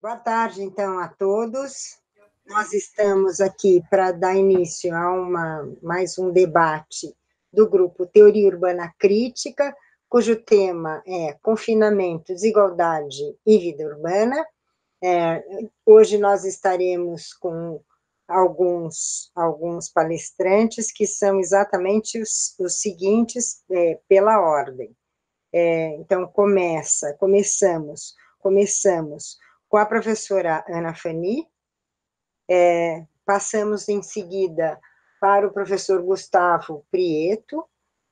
Boa tarde, então, a todos. Nós estamos aqui para dar início a uma, mais um debate do grupo Teoria Urbana Crítica, cujo tema é confinamento, desigualdade e vida urbana. É, hoje nós estaremos com alguns, alguns palestrantes que são exatamente os, os seguintes é, pela ordem. É, então, começa, começamos, começamos com a professora Ana Fani, é, passamos em seguida para o professor Gustavo Prieto,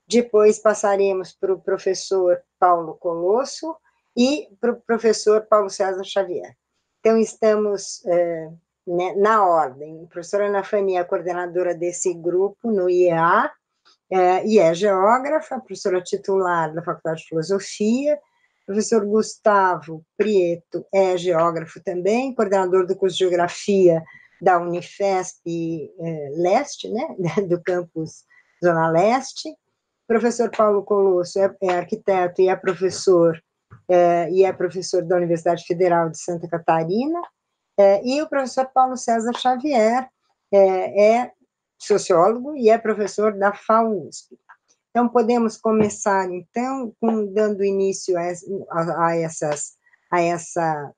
depois passaremos para o professor Paulo Colosso e para o professor Paulo César Xavier. Então, estamos é, né, na ordem. A professora Ana Fani é coordenadora desse grupo no IEA, é, e é geógrafa, professora titular da Faculdade de Filosofia, professor Gustavo Prieto é geógrafo também, coordenador do curso de Geografia da Unifesp eh, Leste, né, do campus Zona Leste. Professor Paulo Colosso é, é arquiteto e é professor eh, e é professor da Universidade Federal de Santa Catarina. Eh, e o professor Paulo César Xavier é sociólogo e é professor da FAUSP. Então, podemos começar, então, com, dando início a, a, a essas, a essa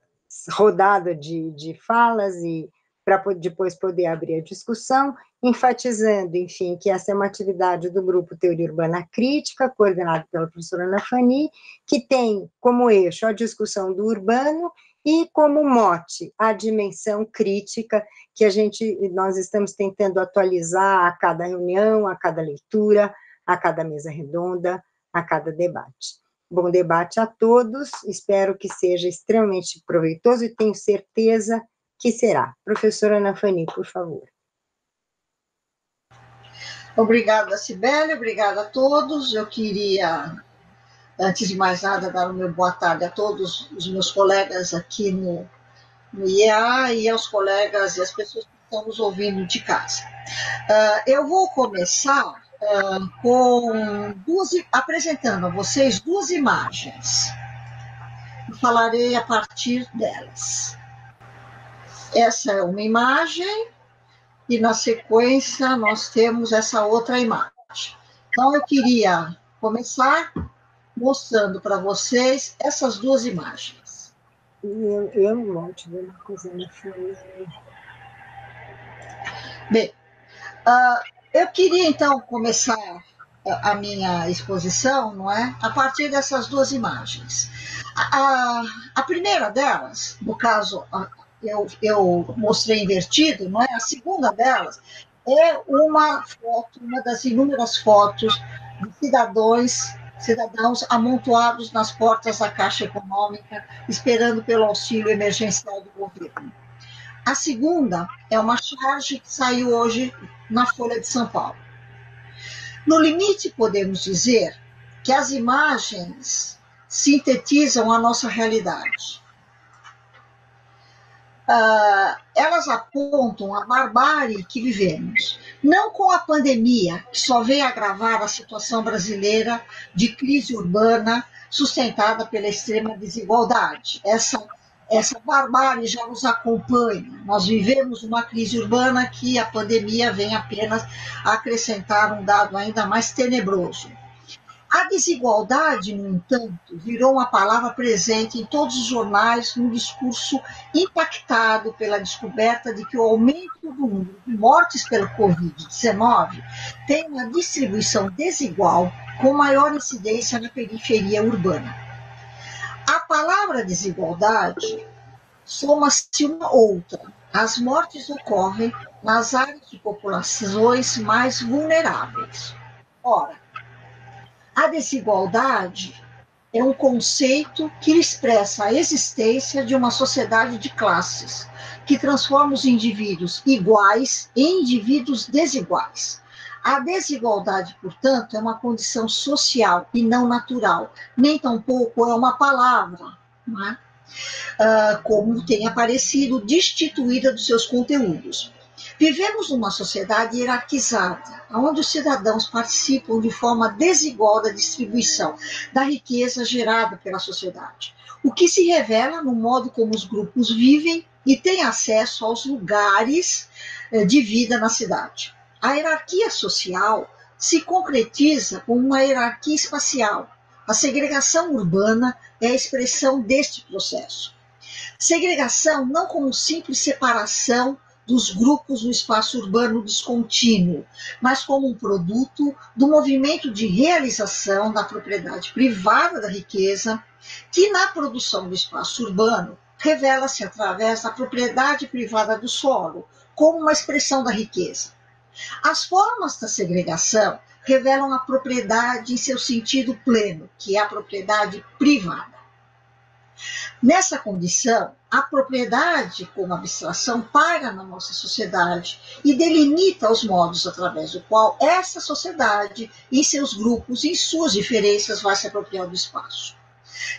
rodada de, de falas e para depois poder abrir a discussão, enfatizando, enfim, que essa é uma atividade do Grupo Teoria Urbana Crítica, coordenado pela professora Ana Fani, que tem como eixo a discussão do urbano e como mote a dimensão crítica que a gente, nós estamos tentando atualizar a cada reunião, a cada leitura, a cada mesa redonda, a cada debate. Bom debate a todos, espero que seja extremamente proveitoso e tenho certeza que será. Professora Ana Fani, por favor. Obrigada, Sibeli, obrigada a todos. Eu queria, antes de mais nada, dar o meu boa tarde a todos os meus colegas aqui no, no IEA e aos colegas e as pessoas que estão nos ouvindo de casa. Uh, eu vou começar com duas, apresentando a vocês duas imagens. Falarei a partir delas. Essa é uma imagem e na sequência nós temos essa outra imagem. Então eu queria começar mostrando para vocês essas duas imagens. Eu, eu não monte de uma coisa Bem, uh, eu queria então começar a minha exposição, não é, a partir dessas duas imagens. A, a, a primeira delas, no caso, eu, eu mostrei invertido, não é? A segunda delas é uma foto, uma das inúmeras fotos de cidadãos, cidadãos amontoados nas portas da Caixa Econômica, esperando pelo auxílio emergencial do governo. A segunda é uma charge que saiu hoje na Folha de São Paulo. No limite, podemos dizer que as imagens sintetizam a nossa realidade. Uh, elas apontam a barbárie que vivemos, não com a pandemia, que só veio agravar a situação brasileira de crise urbana sustentada pela extrema desigualdade. Essa essa barbárie já nos acompanha. Nós vivemos uma crise urbana que a pandemia vem apenas acrescentar um dado ainda mais tenebroso. A desigualdade, no entanto, virou uma palavra presente em todos os jornais, num discurso impactado pela descoberta de que o aumento do número de mortes pelo Covid-19 tem uma distribuição desigual, com maior incidência na periferia urbana. A palavra desigualdade soma-se uma outra. As mortes ocorrem nas áreas de populações mais vulneráveis. Ora, a desigualdade é um conceito que expressa a existência de uma sociedade de classes, que transforma os indivíduos iguais em indivíduos desiguais. A desigualdade, portanto, é uma condição social e não natural, nem tampouco é uma palavra, é? Uh, como tem aparecido destituída dos seus conteúdos. Vivemos numa sociedade hierarquizada, onde os cidadãos participam de forma desigual da distribuição da riqueza gerada pela sociedade, o que se revela no modo como os grupos vivem e têm acesso aos lugares eh, de vida na cidade. A hierarquia social se concretiza como uma hierarquia espacial. A segregação urbana é a expressão deste processo. Segregação não como simples separação dos grupos no espaço urbano descontínuo, mas como um produto do movimento de realização da propriedade privada da riqueza, que na produção do espaço urbano revela-se através da propriedade privada do solo, como uma expressão da riqueza. As formas da segregação revelam a propriedade em seu sentido pleno, que é a propriedade privada. Nessa condição, a propriedade, como abstração, paira na nossa sociedade e delimita os modos através do qual essa sociedade, em seus grupos, em suas diferenças, vai se apropriar do espaço.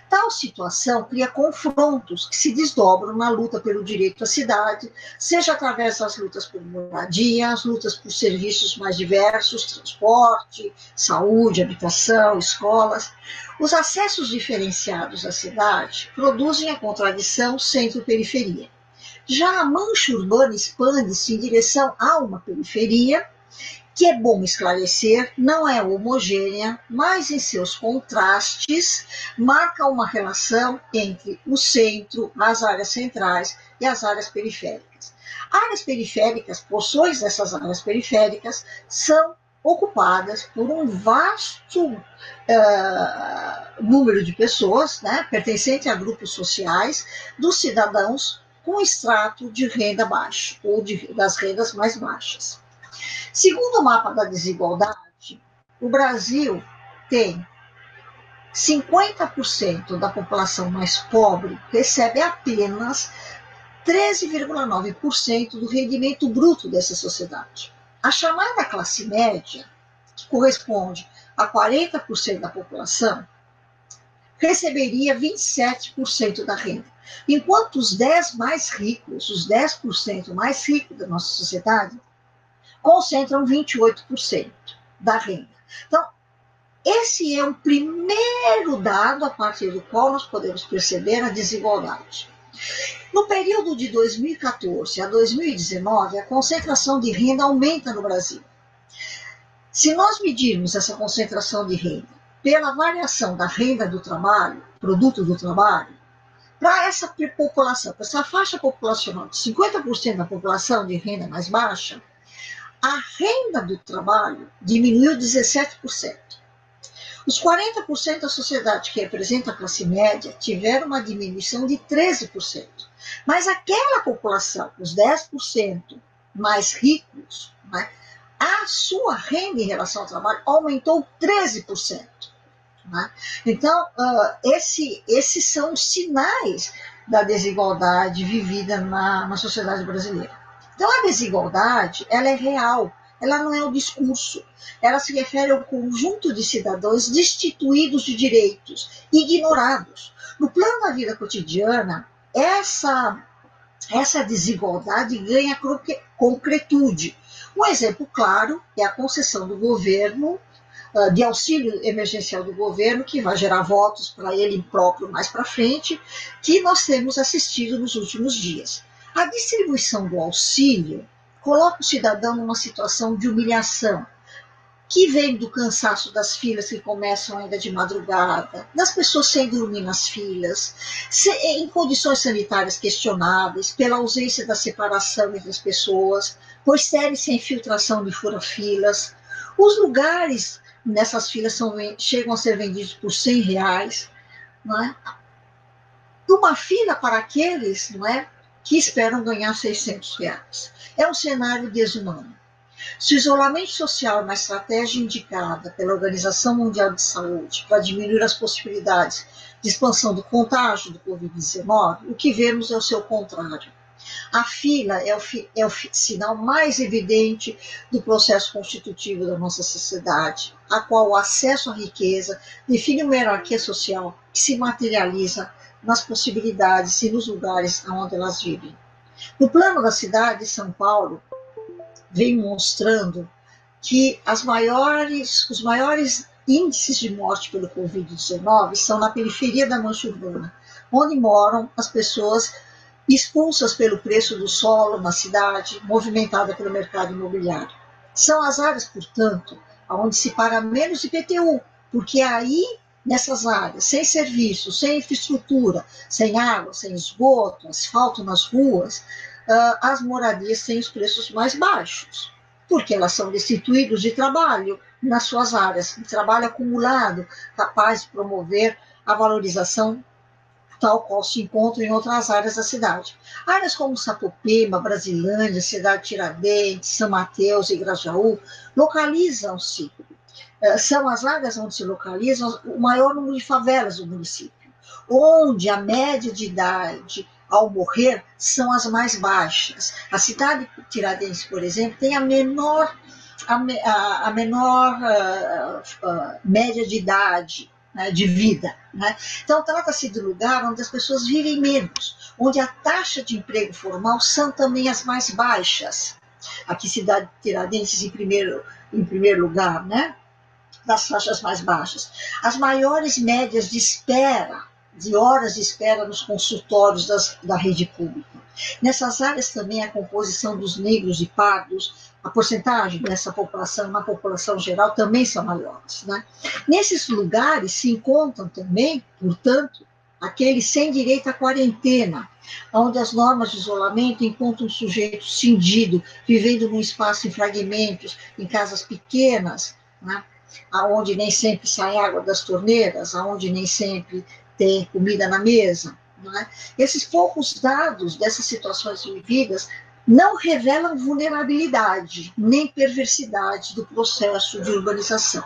Tal situação cria confrontos que se desdobram na luta pelo direito à cidade, seja através das lutas por moradia, as lutas por serviços mais diversos, transporte, saúde, habitação, escolas. Os acessos diferenciados à cidade produzem a contradição centro-periferia. Já a mancha urbana expande-se em direção a uma periferia que é bom esclarecer, não é homogênea, mas em seus contrastes marca uma relação entre o centro, as áreas centrais e as áreas periféricas. Áreas periféricas, porções dessas áreas periféricas, são ocupadas por um vasto uh, número de pessoas, né, pertencente a grupos sociais, dos cidadãos com extrato de renda baixa ou de, das rendas mais baixas. Segundo o mapa da desigualdade, o Brasil tem 50% da população mais pobre recebe apenas 13,9% do rendimento bruto dessa sociedade. A chamada classe média, que corresponde a 40% da população, receberia 27% da renda. Enquanto os 10 mais ricos, os 10% mais ricos da nossa sociedade, concentram 28% da renda. Então, esse é um primeiro dado a partir do qual nós podemos perceber a desigualdade. No período de 2014 a 2019, a concentração de renda aumenta no Brasil. Se nós medirmos essa concentração de renda pela variação da renda do trabalho, produto do trabalho, para essa população, para essa faixa populacional de 50% da população de renda mais baixa, a renda do trabalho diminuiu 17%. Os 40% da sociedade que representa a classe média tiveram uma diminuição de 13%. Mas aquela população, os 10% mais ricos, né, a sua renda em relação ao trabalho aumentou 13%. Né? Então, uh, esse, esses são os sinais da desigualdade vivida na, na sociedade brasileira. Então, a desigualdade, ela é real, ela não é um discurso. Ela se refere ao conjunto de cidadãos destituídos de direitos, ignorados. No plano da vida cotidiana, essa, essa desigualdade ganha concretude. Um exemplo claro é a concessão do governo ah, de auxílio emergencial do governo, que vai gerar votos para ele próprio mais para frente, que nós temos assistido nos últimos dias. A distribuição do auxílio coloca o cidadão numa situação de humilhação, que vem do cansaço das filas que começam ainda de madrugada, das pessoas sem dormir nas filas, em condições sanitárias questionáveis, pela ausência da separação entre as pessoas, por serem sem infiltração de fura-filas. Os lugares nessas filas são, chegam a ser vendidos por 100 reais. Não é? Uma fila para aqueles não é, que esperam ganhar 600 reais. É um cenário desumano. Se o isolamento social é uma estratégia indicada pela Organização Mundial de Saúde para diminuir as possibilidades de expansão do contágio do Covid-19, o que vemos é o seu contrário. A fila é o, é o sinal mais evidente do processo constitutivo da nossa sociedade, a qual o acesso à riqueza define uma hierarquia social que se materializa nas possibilidades e nos lugares onde elas vivem. No plano da cidade de São Paulo, vem mostrando que maiores, os maiores índices de morte pelo Covid-19 são na periferia da mancha urbana, onde moram as pessoas expulsas pelo preço do solo na cidade, movimentada pelo mercado imobiliário. São as áreas, portanto, onde se paga menos IPTU, porque aí, nessas áreas, sem serviços, sem infraestrutura, sem água, sem esgoto, asfalto nas ruas, ah, as moradias têm os preços mais baixos, porque elas são destituídas de trabalho nas suas áreas, de trabalho acumulado, capaz de promover a valorização tal qual se encontra em outras áreas da cidade. Áreas como Sapopema, Brasilândia, Cidade Tiradentes, São Mateus e Grajaú localizam-se, são as áreas onde se localizam o maior número de favelas do município, onde a média de idade ao morrer são as mais baixas. A cidade de Tiradentes, por exemplo, tem a menor, a, a, menor uh, uh, média de idade né, de vida. Né? Então, trata-se de lugar onde as pessoas vivem menos, onde a taxa de emprego formal são também as mais baixas. Aqui, cidade de Tiradentes, em primeiro, em primeiro lugar, né? Das faixas mais baixas. As maiores médias de espera de horas de espera nos consultórios das, da rede pública. Nessas áreas também a composição dos negros e pardos, a porcentagem dessa população na população geral também são maiores. Né? Nesses lugares se encontram também, portanto, aqueles sem direito à quarentena, onde as normas de isolamento encontram um sujeito cindido, vivendo num espaço em fragmentos, em casas pequenas, né? Aonde nem sempre sai água das torneiras, aonde nem sempre ter comida na mesa. É? Esses poucos dados dessas situações vividas não revelam vulnerabilidade nem perversidade do processo de urbanização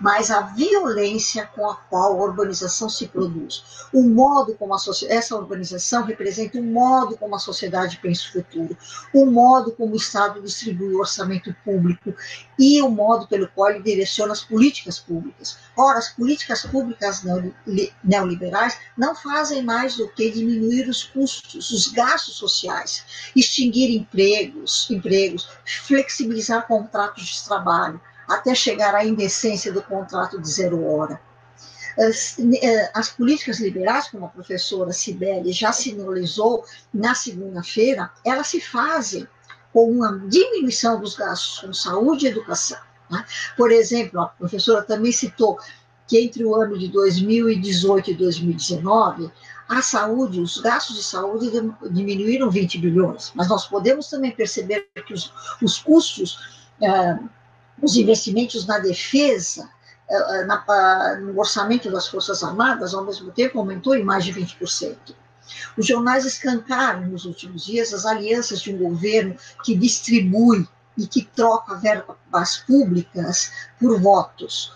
mas a violência com a qual a urbanização se produz. O modo como a essa urbanização representa o modo como a sociedade pensa o futuro, o modo como o Estado distribui o orçamento público e o modo pelo qual ele direciona as políticas públicas. Ora, as políticas públicas neoliberais não fazem mais do que diminuir os custos, os gastos sociais, extinguir empregos, empregos, flexibilizar contratos de trabalho, até chegar à indecência do contrato de zero hora. As, eh, as, políticas liberais, como a professora Sibeli já sinalizou na segunda-feira, elas se fazem com uma diminuição dos gastos com saúde e educação. Né? Por exemplo, a professora também citou que entre o ano de 2018 e 2019, a saúde, os gastos de saúde diminuíram 20 bilhões, mas nós podemos também perceber que os, os custos eh, os investimentos na defesa, eh, eh, na, no orçamento das Forças Armadas, ao mesmo tempo, aumentou em mais de 20%. Os jornais escancaram nos últimos dias as alianças de um governo que distribui e que troca verbas públicas por votos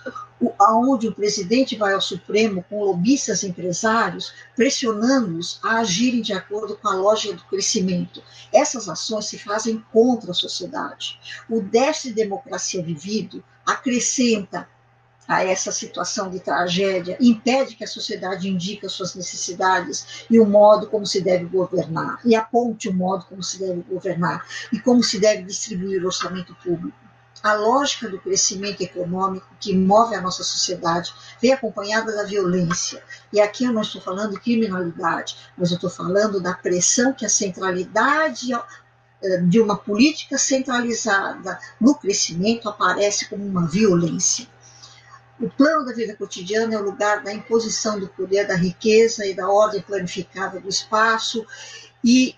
aonde o presidente vai ao Supremo com lobistas empresários, pressionando-os a agirem de acordo com a lógica do crescimento. Essas ações se fazem contra a sociedade. O déficit de democracia vivido acrescenta a essa situação de tragédia, impede que a sociedade indique suas necessidades e o modo como se deve governar, e aponte o modo como se deve governar e como se deve distribuir o orçamento público a lógica do crescimento econômico que move a nossa sociedade vem acompanhada da violência. E aqui eu não estou falando de criminalidade, mas eu estou falando da pressão que a centralidade eh, de uma política centralizada no crescimento aparece como uma violência. O plano da vida cotidiana é o lugar da imposição do poder, da riqueza e da ordem planificada do espaço e,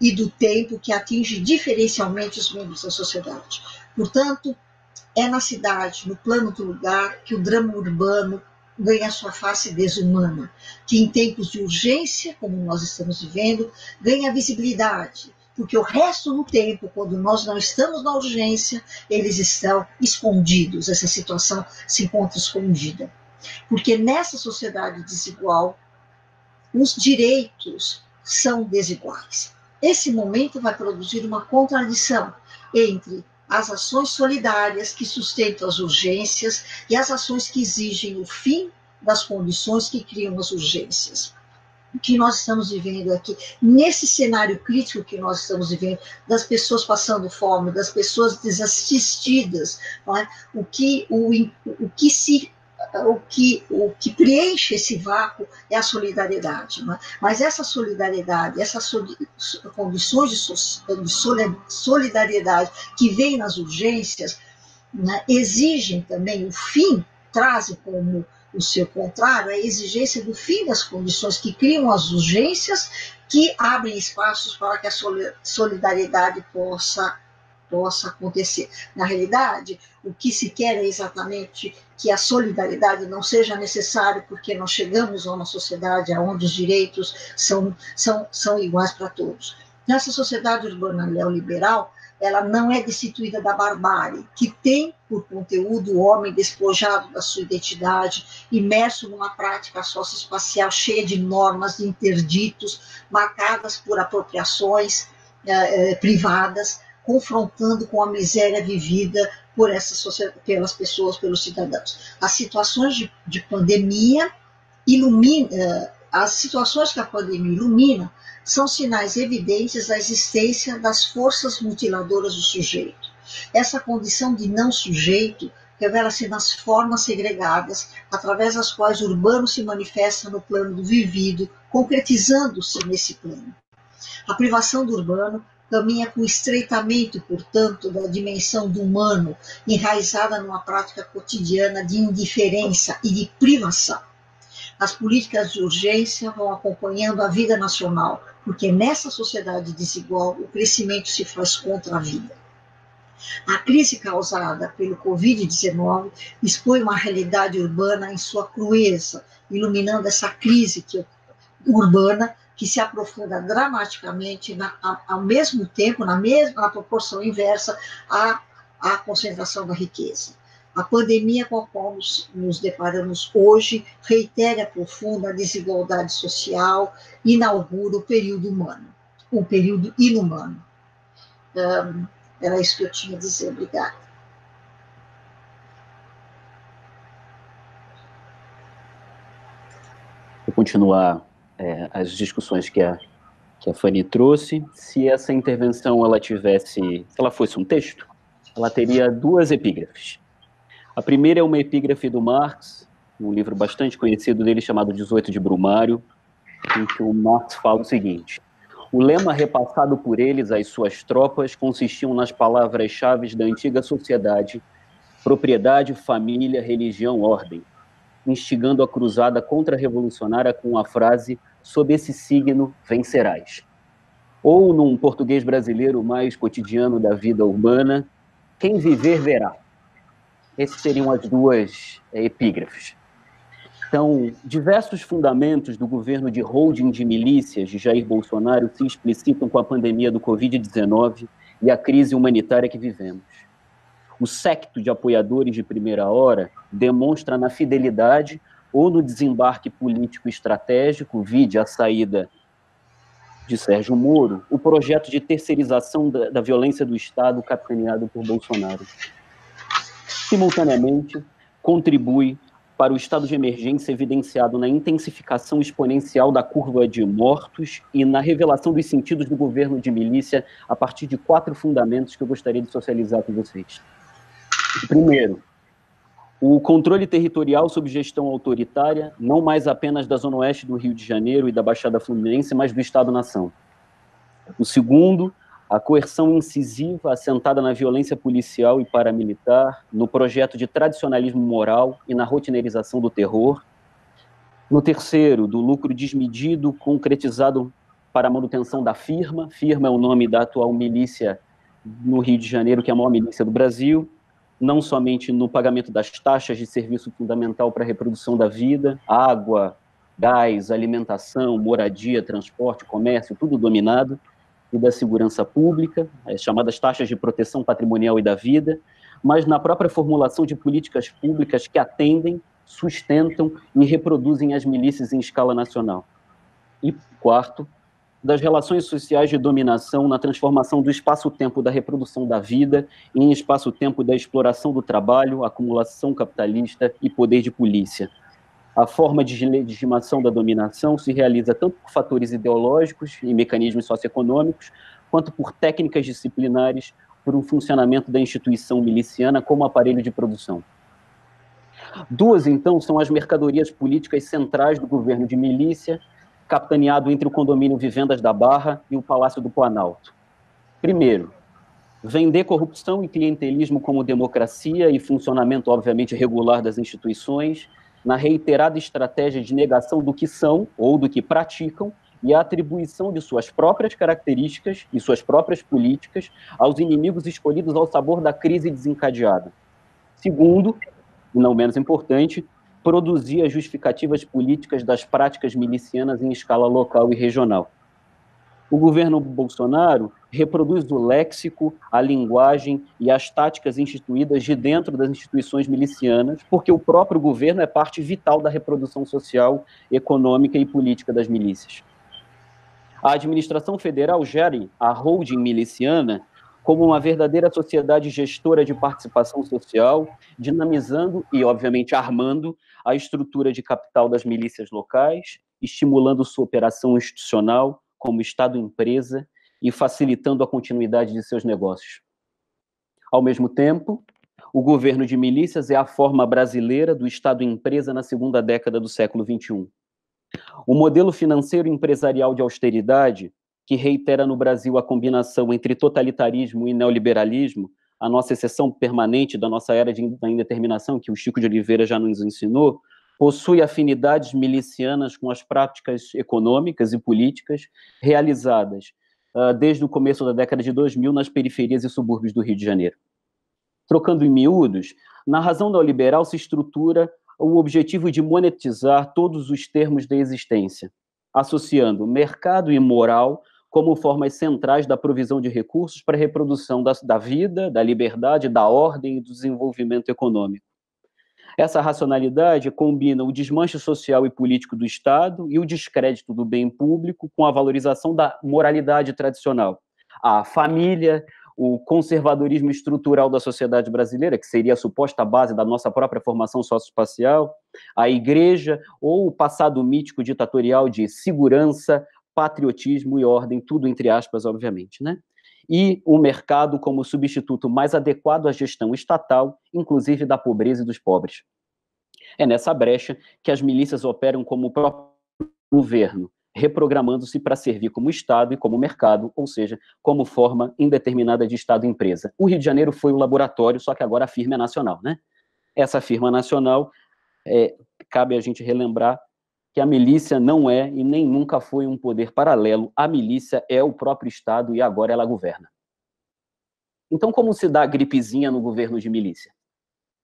e do tempo que atinge diferencialmente os membros da sociedade. Portanto, é na cidade, no plano do lugar, que o drama urbano ganha sua face desumana, que em tempos de urgência, como nós estamos vivendo, ganha visibilidade, porque o resto do tempo, quando nós não estamos na urgência, eles estão escondidos, essa situação se encontra escondida. Porque nessa sociedade desigual, os direitos são desiguais. Esse momento vai produzir uma contradição entre as ações solidárias que sustentam as urgências e as ações que exigem o fim das condições que criam as urgências. que nós estamos vivendo aqui, nesse cenário crítico que nós estamos vivendo, das pessoas passando fome, das pessoas desassistidas, é? o, que, o, o que se o que, o que preenche esse vácuo é a solidariedade. É? Mas essa solidariedade, essas condições de solidariedade que vêm nas urgências, né, exigem também o fim, trazem como o seu contrário, a exigência do fim das condições que criam as urgências, que abrem espaços para que a solidariedade possa possa acontecer. Na realidade, o que se quer é exatamente que a solidariedade não seja necessária, porque nós chegamos a uma sociedade onde os direitos são, são, são iguais para todos. Nessa sociedade urbana neoliberal, ela não é destituída da barbárie, que tem por conteúdo o homem despojado da sua identidade, imerso numa prática socioespacial cheia de normas, de interditos, marcadas por apropriações eh, eh, privadas, confrontando com a miséria vivida por essas pelas pessoas, pelos cidadãos. As situações de, de pandemia ilumina, eh, as situações que a pandemia ilumina são sinais evidentes da existência das forças mutiladoras do sujeito. Essa condição de não sujeito revela-se nas formas segregadas, através das quais o urbano se manifesta no plano do vivido, concretizando-se nesse plano. A privação do urbano caminha com estreitamento, portanto, da dimensão do humano, enraizada numa prática cotidiana de indiferença e de privação. As políticas de urgência vão acompanhando a vida nacional, porque nessa sociedade desigual o crescimento se faz contra a vida. A crise causada pelo Covid-19 expõe uma realidade urbana em sua crueza, iluminando essa crise que, urbana que se aprofunda dramaticamente na, ao mesmo tempo, na mesma na proporção inversa à, à concentração da riqueza. A pandemia com a qual nos, nos deparamos hoje reitera a profunda desigualdade social inaugura o período humano, um período inumano. Um, era isso que eu tinha a dizer. Obrigada. Vou continuar é, as discussões que a, que a Fanny trouxe. Se essa intervenção ela tivesse, se ela fosse um texto, ela teria duas epígrafes. A primeira é uma epígrafe do Marx, um livro bastante conhecido dele chamado 18 de Brumário, em que o Marx fala o seguinte: o lema repassado por eles às suas tropas consistiam nas palavras-chave da antiga sociedade: propriedade, família, religião, ordem, instigando a cruzada contra-revolucionária com a frase: sob esse signo vencerás. Ou, num português brasileiro mais cotidiano da vida urbana, quem viver verá. Esses seriam as duas é, epígrafes. Então, diversos fundamentos do governo de holding de milícias de Jair Bolsonaro se explicitam com a pandemia do Covid-19 e a crise humanitária que vivemos. O secto de apoiadores de primeira hora demonstra na fidelidade ou no desembarque político estratégico, vide a saída de Sérgio Moro, o projeto de terceirização da, da violência do Estado capitaneado por Bolsonaro simultaneamente, contribui para o estado de emergência evidenciado na intensificação exponencial da curva de mortos e na revelação dos sentidos do governo de milícia a partir de quatro fundamentos que eu gostaria de socializar com vocês. Primeiro, o controle territorial sob gestão autoritária, não mais apenas da zona oeste do Rio de Janeiro e da Baixada Fluminense, mas do Estado-nação. O segundo, a coerção incisiva assentada na violência policial e paramilitar, no projeto de tradicionalismo moral e na rotineirização do terror. No terceiro, do lucro desmedido concretizado para a manutenção da firma. Firma é o nome da atual milícia no Rio de Janeiro, que é a maior milícia do Brasil, não somente no pagamento das taxas de serviço fundamental para a reprodução da vida, água, gás, alimentação, moradia, transporte, comércio, tudo dominado, e da segurança pública, as chamadas taxas de proteção patrimonial e da vida, mas na própria formulação de políticas públicas que atendem, sustentam e reproduzem as milícias em escala nacional. E quarto, das relações sociais de dominação na transformação do espaço-tempo da reprodução da vida em espaço-tempo da exploração do trabalho, acumulação capitalista e poder de polícia. a forma de legitimação da dominação se realiza tanto por fatores ideológicos e mecanismos socioeconômicos, quanto por técnicas disciplinares, por um funcionamento da instituição miliciana como aparelho de produção. Duas, então, são as mercadorias políticas centrais do governo de milícia, capitaneado entre o condomínio Vivendas da Barra e o Palácio do Planalto. Primeiro, vender corrupção e clientelismo como democracia e funcionamento, obviamente, regular das instituições, na reiterada estratégia de negação do que são ou do que praticam e a atribuição de suas próprias características e suas próprias políticas aos inimigos escolhidos ao sabor da crise desencadeada. Segundo, e não menos importante, produzir as justificativas políticas das práticas milicianas em escala local e regional. O governo Bolsonaro reproduz o léxico, a linguagem e as táticas instituídas de dentro das instituições milicianas, porque o próprio governo é parte vital da reprodução social, econômica e política das milícias. A administração federal gere a holding miliciana como uma verdadeira sociedade gestora de participação social, dinamizando e, obviamente, armando a estrutura de capital das milícias locais, estimulando sua operação institucional, como Estado-empresa e facilitando a continuidade de seus negócios. Ao mesmo tempo, o governo de milícias é a forma brasileira do Estado-empresa na segunda década do século XXI. O modelo financeiro empresarial de austeridade, que reitera no Brasil a combinação entre totalitarismo e neoliberalismo, a nossa exceção permanente da nossa era de, da indeterminação, que o Chico de Oliveira já nos ensinou, possui afinidades milicianas com as práticas econômicas e políticas realizadas uh, desde o começo da década de 2000 nas periferias e subúrbios do Rio de Janeiro. Trocando em miúdos, na razão neoliberal se estrutura o objetivo de monetizar todos os termos da existência, associando mercado e moral como formas centrais da provisão de recursos para a reprodução da, da vida, da liberdade, da ordem e do desenvolvimento econômico. Essa racionalidade combina o desmanche social e político do Estado e o descrédito do bem público com a valorização da moralidade tradicional. A família, o conservadorismo estrutural da sociedade brasileira, que seria a suposta base da nossa própria formação socioespacial, a igreja ou o passado mítico ditatorial de segurança, patriotismo e ordem, tudo entre aspas, obviamente, né? e o mercado como substituto mais adequado à gestão estatal, inclusive da pobreza e dos pobres. É nessa brecha que as milícias operam como o próprio governo, reprogramando-se para servir como Estado e como mercado, ou seja, como forma indeterminada de Estado-empresa. O Rio de Janeiro foi o laboratório, só que agora a firma é nacional, né? Essa firma nacional, é, cabe a gente relembrar, que a milícia não é e nem nunca foi um poder paralelo. A milícia é o próprio Estado e agora ela governa. Então, como se dá gripezinha no governo de milícia?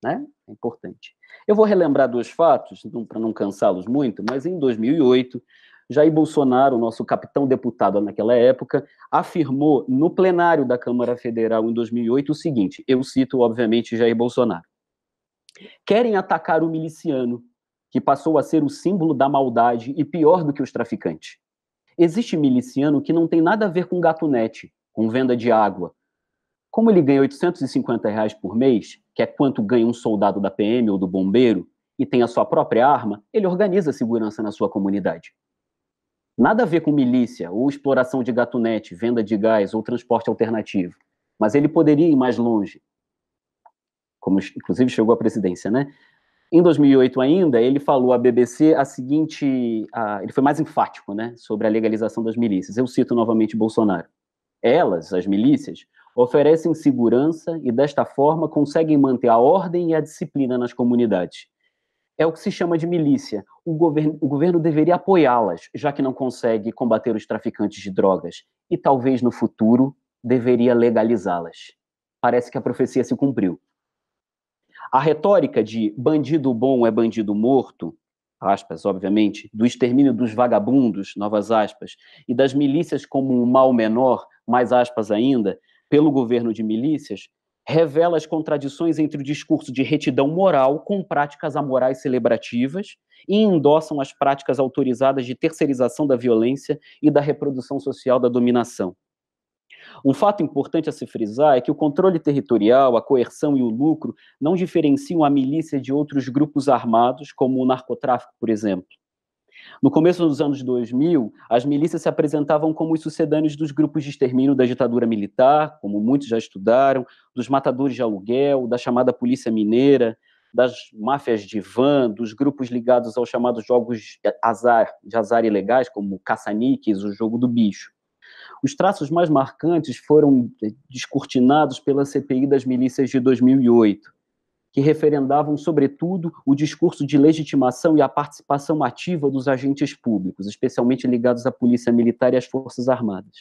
Né? É importante. Eu vou relembrar dois fatos, para não cansá-los muito, mas em 2008, Jair Bolsonaro, nosso capitão deputado naquela época, afirmou no plenário da Câmara Federal em 2008 o seguinte: eu cito, obviamente, Jair Bolsonaro. Querem atacar o miliciano, que passou a ser o símbolo da maldade e pior do que os traficantes. Existe miliciano que não tem nada a ver com gatunete, com venda de água. Como ele ganha 850 reais por mês, que é quanto ganha um soldado da PM ou do bombeiro, e tem a sua própria arma, ele organiza segurança na sua comunidade. Nada a ver com milícia, ou exploração de gatunete, venda de gás ou transporte alternativo. Mas ele poderia ir mais longe. Como inclusive chegou à presidência, né? Em 2008 ainda, ele falou à BBC a seguinte, a, ele foi mais enfático, né, sobre a legalização das milícias. Eu cito novamente Bolsonaro. Elas, as milícias, oferecem segurança e desta forma conseguem manter a ordem e a disciplina nas comunidades. É o que se chama de milícia. O governo, o governo deveria apoiá-las, já que não consegue combater os traficantes de drogas, e talvez no futuro deveria legalizá-las. Parece que a profecia se cumpriu. A retórica de bandido bom é bandido morto, aspas, obviamente, do extermínio dos vagabundos, novas aspas, e das milícias como um mal menor, mais aspas ainda, pelo governo de milícias, revela as contradições entre o discurso de retidão moral com práticas amorais celebrativas e endossam as práticas autorizadas de terceirização da violência e da reprodução social da dominação. Um fato importante a se frisar é que o controle territorial, a coerção e o lucro não diferenciam a milícia de outros grupos armados, como o narcotráfico, por exemplo. No começo dos anos 2000, as milícias se apresentavam como os sucedâneos dos grupos de extermínio da ditadura militar, como muitos já estudaram, dos matadores de aluguel, da chamada polícia mineira, das máfias de van, dos grupos ligados aos chamados jogos azar, de azar ilegais, como caça-níqueis, o jogo do bicho. Os traços mais marcantes foram descortinados pela CPI das milícias de 2008, que referendavam, sobretudo, o discurso de legitimação e a participação ativa dos agentes públicos, especialmente ligados à Polícia Militar e às Forças Armadas.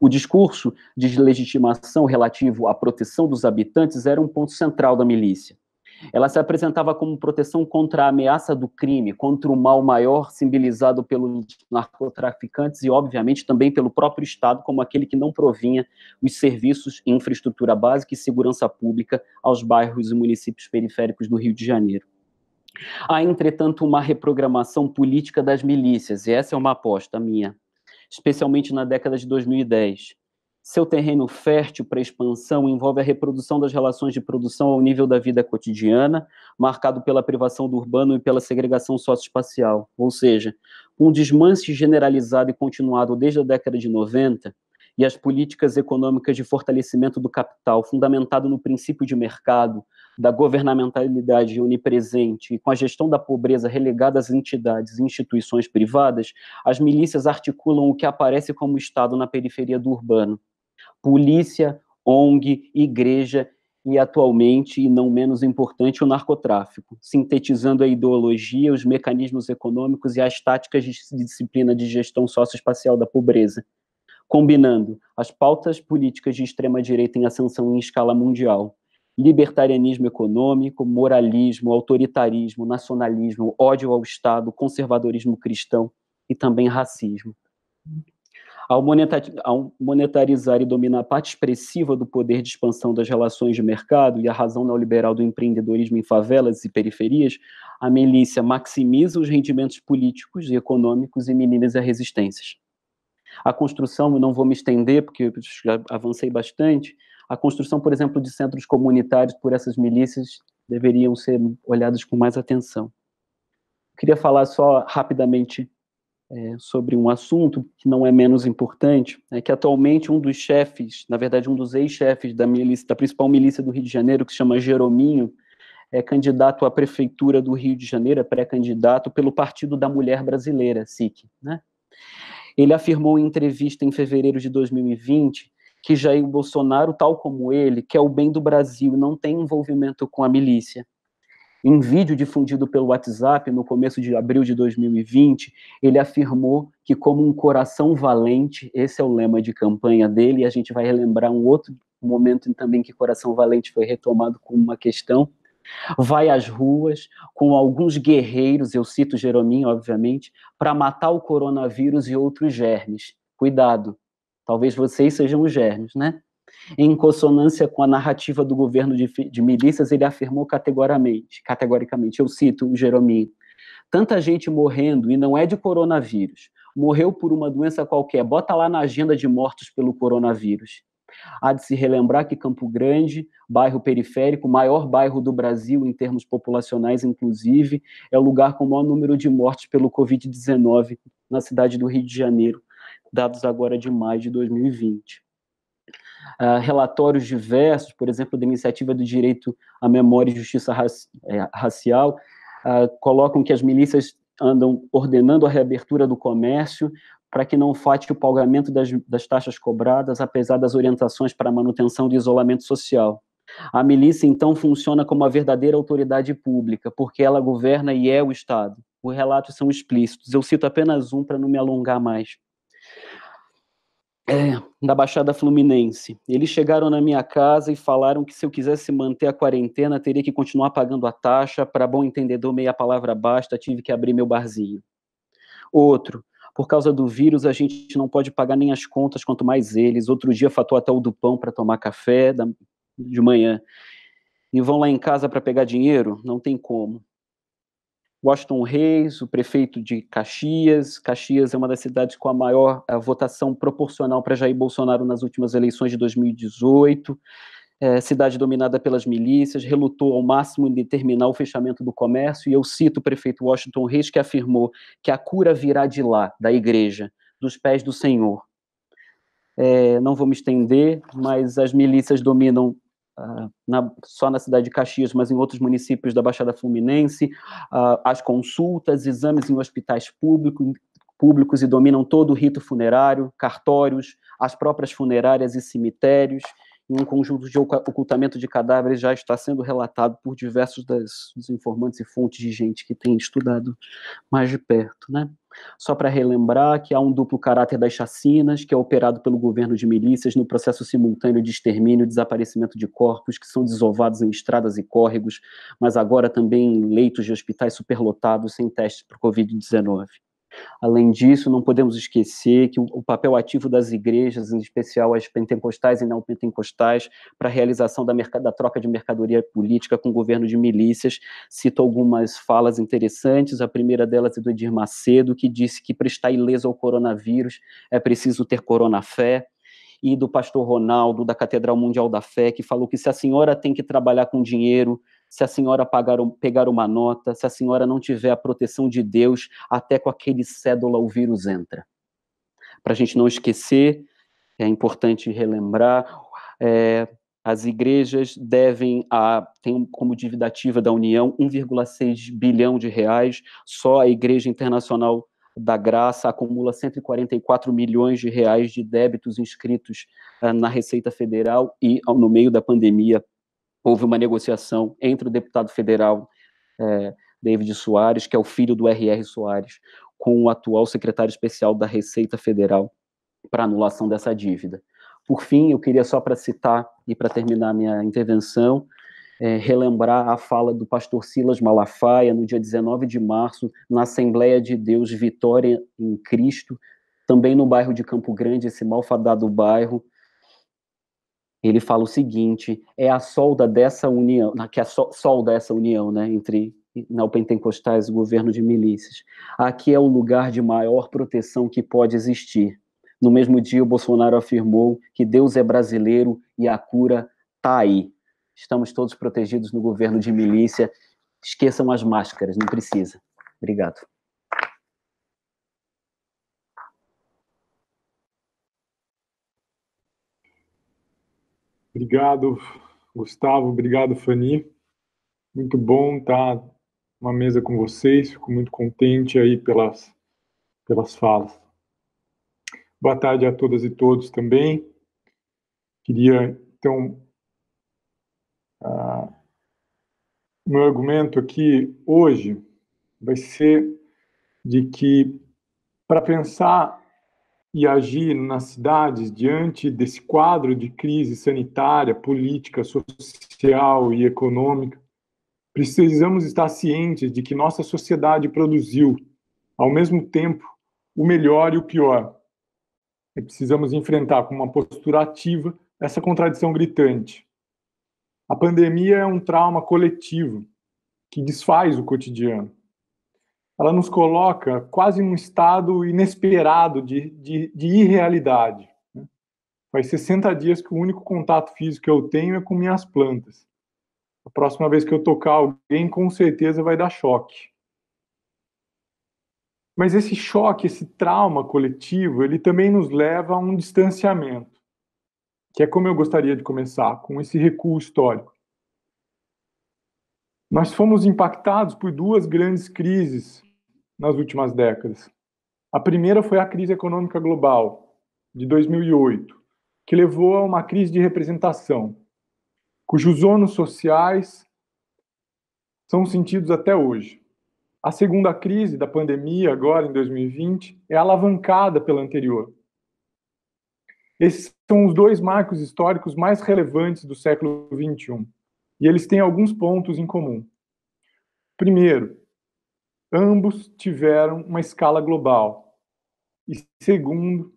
O discurso de legitimação relativo à proteção dos habitantes era um ponto central da milícia. Ela se apresentava como proteção contra a ameaça do crime, contra o mal maior simbolizado pelos narcotraficantes e, obviamente, também pelo próprio Estado, como aquele que não provinha os serviços, infraestrutura básica e segurança pública aos bairros e municípios periféricos do Rio de Janeiro. Há, entretanto, uma reprogramação política das milícias, e essa é uma aposta minha, especialmente na década de 2010 seu terreno fértil para expansão envolve a reprodução das relações de produção ao nível da vida cotidiana, marcado pela privação do urbano e pela segregação socioespacial. Ou seja, um desmanche generalizado e continuado desde a década de 90 e as políticas econômicas de fortalecimento do capital, fundamentado no princípio de mercado, da governamentalidade onipresente e com a gestão da pobreza relegada às entidades e instituições privadas, as milícias articulam o que aparece como Estado na periferia do urbano polícia, ONG, igreja e, atualmente, e não menos importante, o narcotráfico, sintetizando a ideologia, os mecanismos econômicos e as táticas de disciplina de gestão socioespacial da pobreza, combinando as pautas políticas de extrema-direita em ascensão em escala mundial, libertarianismo econômico, moralismo, autoritarismo, nacionalismo, ódio ao Estado, conservadorismo cristão e também racismo. Ao monetarizar e dominar a parte expressiva do poder de expansão das relações de mercado e a razão neoliberal do empreendedorismo em favelas e periferias, a milícia maximiza os rendimentos políticos e econômicos e minimiza resistências. A construção, eu não vou me estender, porque já avancei bastante, a construção, por exemplo, de centros comunitários por essas milícias deveriam ser olhados com mais atenção. queria falar só rapidamente é, sobre um assunto que não é menos importante, é que atualmente um dos chefes, na verdade um dos ex-chefes da, milícia, da principal milícia do Rio de Janeiro, que se chama Jerominho, é candidato à prefeitura do Rio de Janeiro, é pré-candidato pelo Partido da Mulher Brasileira, SIC. Né? Ele afirmou em entrevista em fevereiro de 2020 que Jair Bolsonaro, tal como ele, quer o bem do Brasil, não tem envolvimento com a milícia. Em vídeo difundido pelo WhatsApp no começo de abril de 2020, ele afirmou que, como um coração valente, esse é o lema de campanha dele, e a gente vai relembrar um outro momento também que Coração Valente foi retomado como uma questão. Vai às ruas com alguns guerreiros, eu cito Jerominho, obviamente, para matar o coronavírus e outros germes. Cuidado, talvez vocês sejam os germes, né? Em consonância com a narrativa do governo de, de milícias, ele afirmou categoricamente, categoricamente, eu cito o Jerominho, tanta gente morrendo e não é de coronavírus, morreu por uma doença qualquer, bota lá na agenda de mortos pelo coronavírus. Há de se relembrar que Campo Grande, bairro periférico, maior bairro do Brasil em termos populacionais, inclusive, é o lugar com o maior número de mortes pelo Covid-19 na cidade do Rio de Janeiro, dados agora de maio de 2020 uh, relatórios diversos, por exemplo, da Iniciativa do Direito à Memória e Justiça é, Racial, uh, colocam que as milícias andam ordenando a reabertura do comércio para que não fate o pagamento das, das taxas cobradas, apesar das orientações para a manutenção do isolamento social. A milícia, então, funciona como uma verdadeira autoridade pública, porque ela governa e é o Estado. Os relatos são explícitos. Eu cito apenas um para não me alongar mais é, da Baixada Fluminense. Eles chegaram na minha casa e falaram que se eu quisesse manter a quarentena, teria que continuar pagando a taxa. Para bom entendedor, meia palavra basta, tive que abrir meu barzinho. Outro, por causa do vírus, a gente não pode pagar nem as contas, quanto mais eles. Outro dia fatou até o do pão para tomar café de manhã. E vão lá em casa para pegar dinheiro? Não tem como. Washington Reis, o prefeito de Caxias. Caxias é uma das cidades com a maior a votação proporcional para Jair Bolsonaro nas últimas eleições de 2018. É, cidade dominada pelas milícias, relutou ao máximo em determinar o fechamento do comércio, e eu cito o prefeito Washington Reis, que afirmou que a cura virá de lá, da igreja, dos pés do Senhor. É, não vou me estender, mas as milícias dominam na, só na cidade de Caxias, mas em outros municípios da Baixada Fluminense, uh, as consultas, exames em hospitais públicos e dominam todo o rito funerário, cartórios, as próprias funerárias e cemitérios, um conjunto de ocultamento de cadáveres já está sendo relatado por diversos das, dos informantes e fontes de gente que tem estudado mais de perto, né? Só para relembrar que há um duplo caráter das chacinas, que é operado pelo governo de milícias no processo simultâneo de extermínio e desaparecimento de corpos que são desovados em estradas e córregos, mas agora também em leitos de hospitais superlotados sem testes para Covid-19. Além disso, não podemos esquecer que o, papel ativo das igrejas, em especial as pentecostais e não pentecostais, para a realização da, da, troca de mercadoria política com o governo de milícias. Cito algumas falas interessantes. A primeira delas é do Edir Macedo, que disse que para estar ileso ao coronavírus é preciso ter coronafé e do pastor Ronaldo, da Catedral Mundial da Fé, que falou que se a senhora tem que trabalhar com dinheiro, se a senhora pagar, pegar uma nota, se a senhora não tiver a proteção de Deus, até com aquele cédula o vírus entra. Para a gente não esquecer, é importante relembrar, é, as igrejas devem a tem como dívida ativa da União 1,6 bilhão de reais, só a Igreja Internacional da Graça acumula 144 milhões de reais de débitos inscritos uh, na Receita Federal e no meio da pandemia houve uma negociação entre o deputado federal é, David Soares, que é o filho do R.R. Soares, com o atual secretário especial da Receita Federal para anulação dessa dívida. Por fim, eu queria só para citar e para terminar minha intervenção, é, relembrar a fala do pastor Silas Malafaia no dia 19 de março, na Assembleia de Deus Vitória em Cristo, também no bairro de Campo Grande, esse malfadado bairro, ele fala o seguinte: é a solda dessa união, que é a solda essa união, né, entre neopentecostais e governo de milícias. Aqui é o lugar de maior proteção que pode existir. No mesmo dia, o Bolsonaro afirmou que Deus é brasileiro e a cura está aí. Estamos todos protegidos no governo de milícia. Esqueçam as máscaras, não precisa. Obrigado. Obrigado, Gustavo. Obrigado, Fani. Muito bom estar numa mesa com vocês. Fico muito contente aí pelas, pelas falas. Boa tarde a todas e todos também. Queria, então, uh, meu argumento aqui hoje vai ser de que, para pensar e agir nas cidades diante desse quadro de crise sanitária, política, social e econômica, precisamos estar cientes de que nossa sociedade produziu, ao mesmo tempo, o melhor e o pior. E precisamos enfrentar com uma postura ativa essa contradição gritante. A pandemia é um trauma coletivo que desfaz o cotidiano ela nos coloca quase num estado inesperado de, de, de irrealidade. Né? Faz 60 dias que o único contato físico que eu tenho é com minhas plantas. A próxima vez que eu tocar alguém, com certeza vai dar choque. Mas esse choque, esse trauma coletivo, ele também nos leva a um distanciamento, que é como eu gostaria de começar, com esse recuo histórico. Nós fomos impactados por duas grandes crises nas últimas décadas. A primeira foi a crise econômica global, de 2008, que levou a uma crise de representação, cujos ônus sociais são sentidos até hoje. A segunda crise da pandemia, agora em 2020, é alavancada pela anterior. Esses são os dois marcos históricos mais relevantes do século XXI, e eles têm alguns pontos em comum. Primeiro, ambos tiveram uma escala global. E segundo,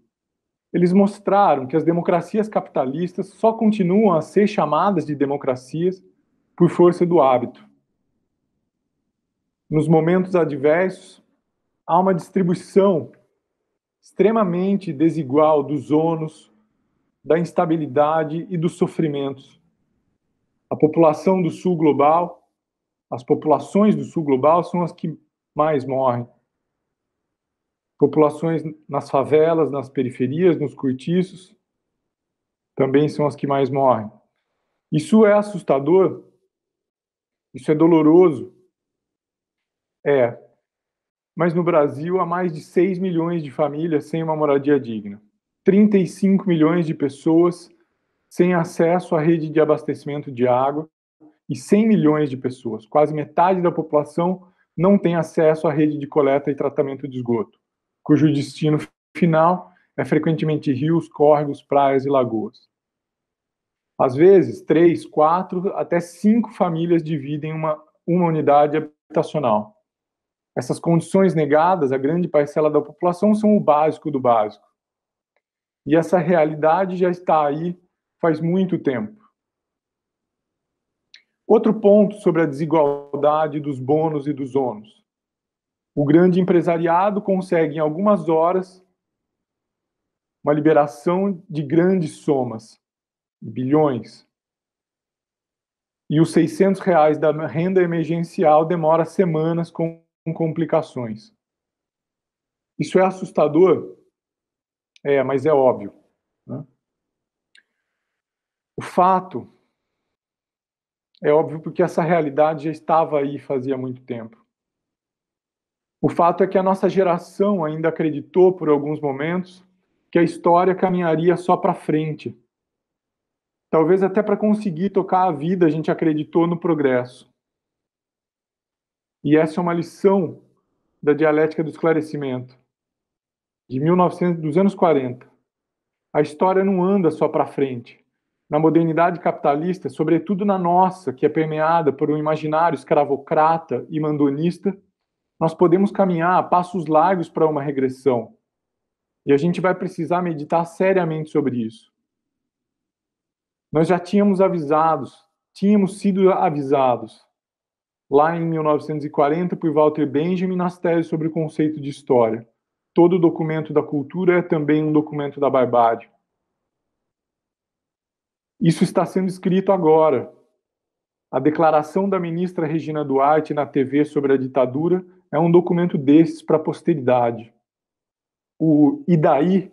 eles mostraram que as democracias capitalistas só continuam a ser chamadas de democracias por força do hábito. nos momentos adversos, há uma distribuição extremamente desigual dos ônus, da instabilidade e dos sofrimentos. A população do sul global, as populações do sul global são as que mais morrem. Populações nas favelas, nas periferias, nos cortiços, também são as que mais morrem. Isso é assustador? Isso é doloroso? É. Mas no Brasil há mais de 6 milhões de famílias sem uma moradia digna. 35 milhões de pessoas sem acesso à rede de abastecimento de água e 100 milhões de pessoas, quase metade da população, não tem acesso à rede de coleta e tratamento de esgoto, cujo destino final é frequentemente rios, córregos, praias e lagoas. Às vezes, três, quatro, até cinco famílias dividem uma, uma unidade habitacional. Essas condições negadas à grande parcela da população são o básico do básico. E essa realidade já está aí faz muito tempo. Outro ponto sobre a desigualdade dos bônus e dos ônus. O grande empresariado consegue, em algumas horas, uma liberação de grandes somas, bilhões. E os 600 reais da renda emergencial demora semanas com complicações. Isso é assustador? É, mas é óbvio. Né? O fato é óbvio porque essa realidade já estava aí fazia muito tempo. O fato é que a nossa geração ainda acreditou por alguns momentos que a história caminharia só para frente. Talvez até para conseguir tocar a vida a gente acreditou no progresso. E essa é uma lição da dialética do esclarecimento de 1900, dos anos 40. A história não anda só para frente na modernidade capitalista, sobretudo na nossa, que é permeada por um imaginário escravocrata e mandonista, nós podemos caminhar a passos largos para uma regressão. E a gente vai precisar meditar seriamente sobre isso. Nós já tínhamos avisados, tínhamos sido avisados, lá em 1940 por Walter Benjamin nas teses sobre o conceito de história. Todo documento da cultura é também um documento da barbárie. Isso está sendo escrito agora. A declaração da ministra Regina Duarte na TV sobre a ditadura é um documento desses para a posteridade. O e daí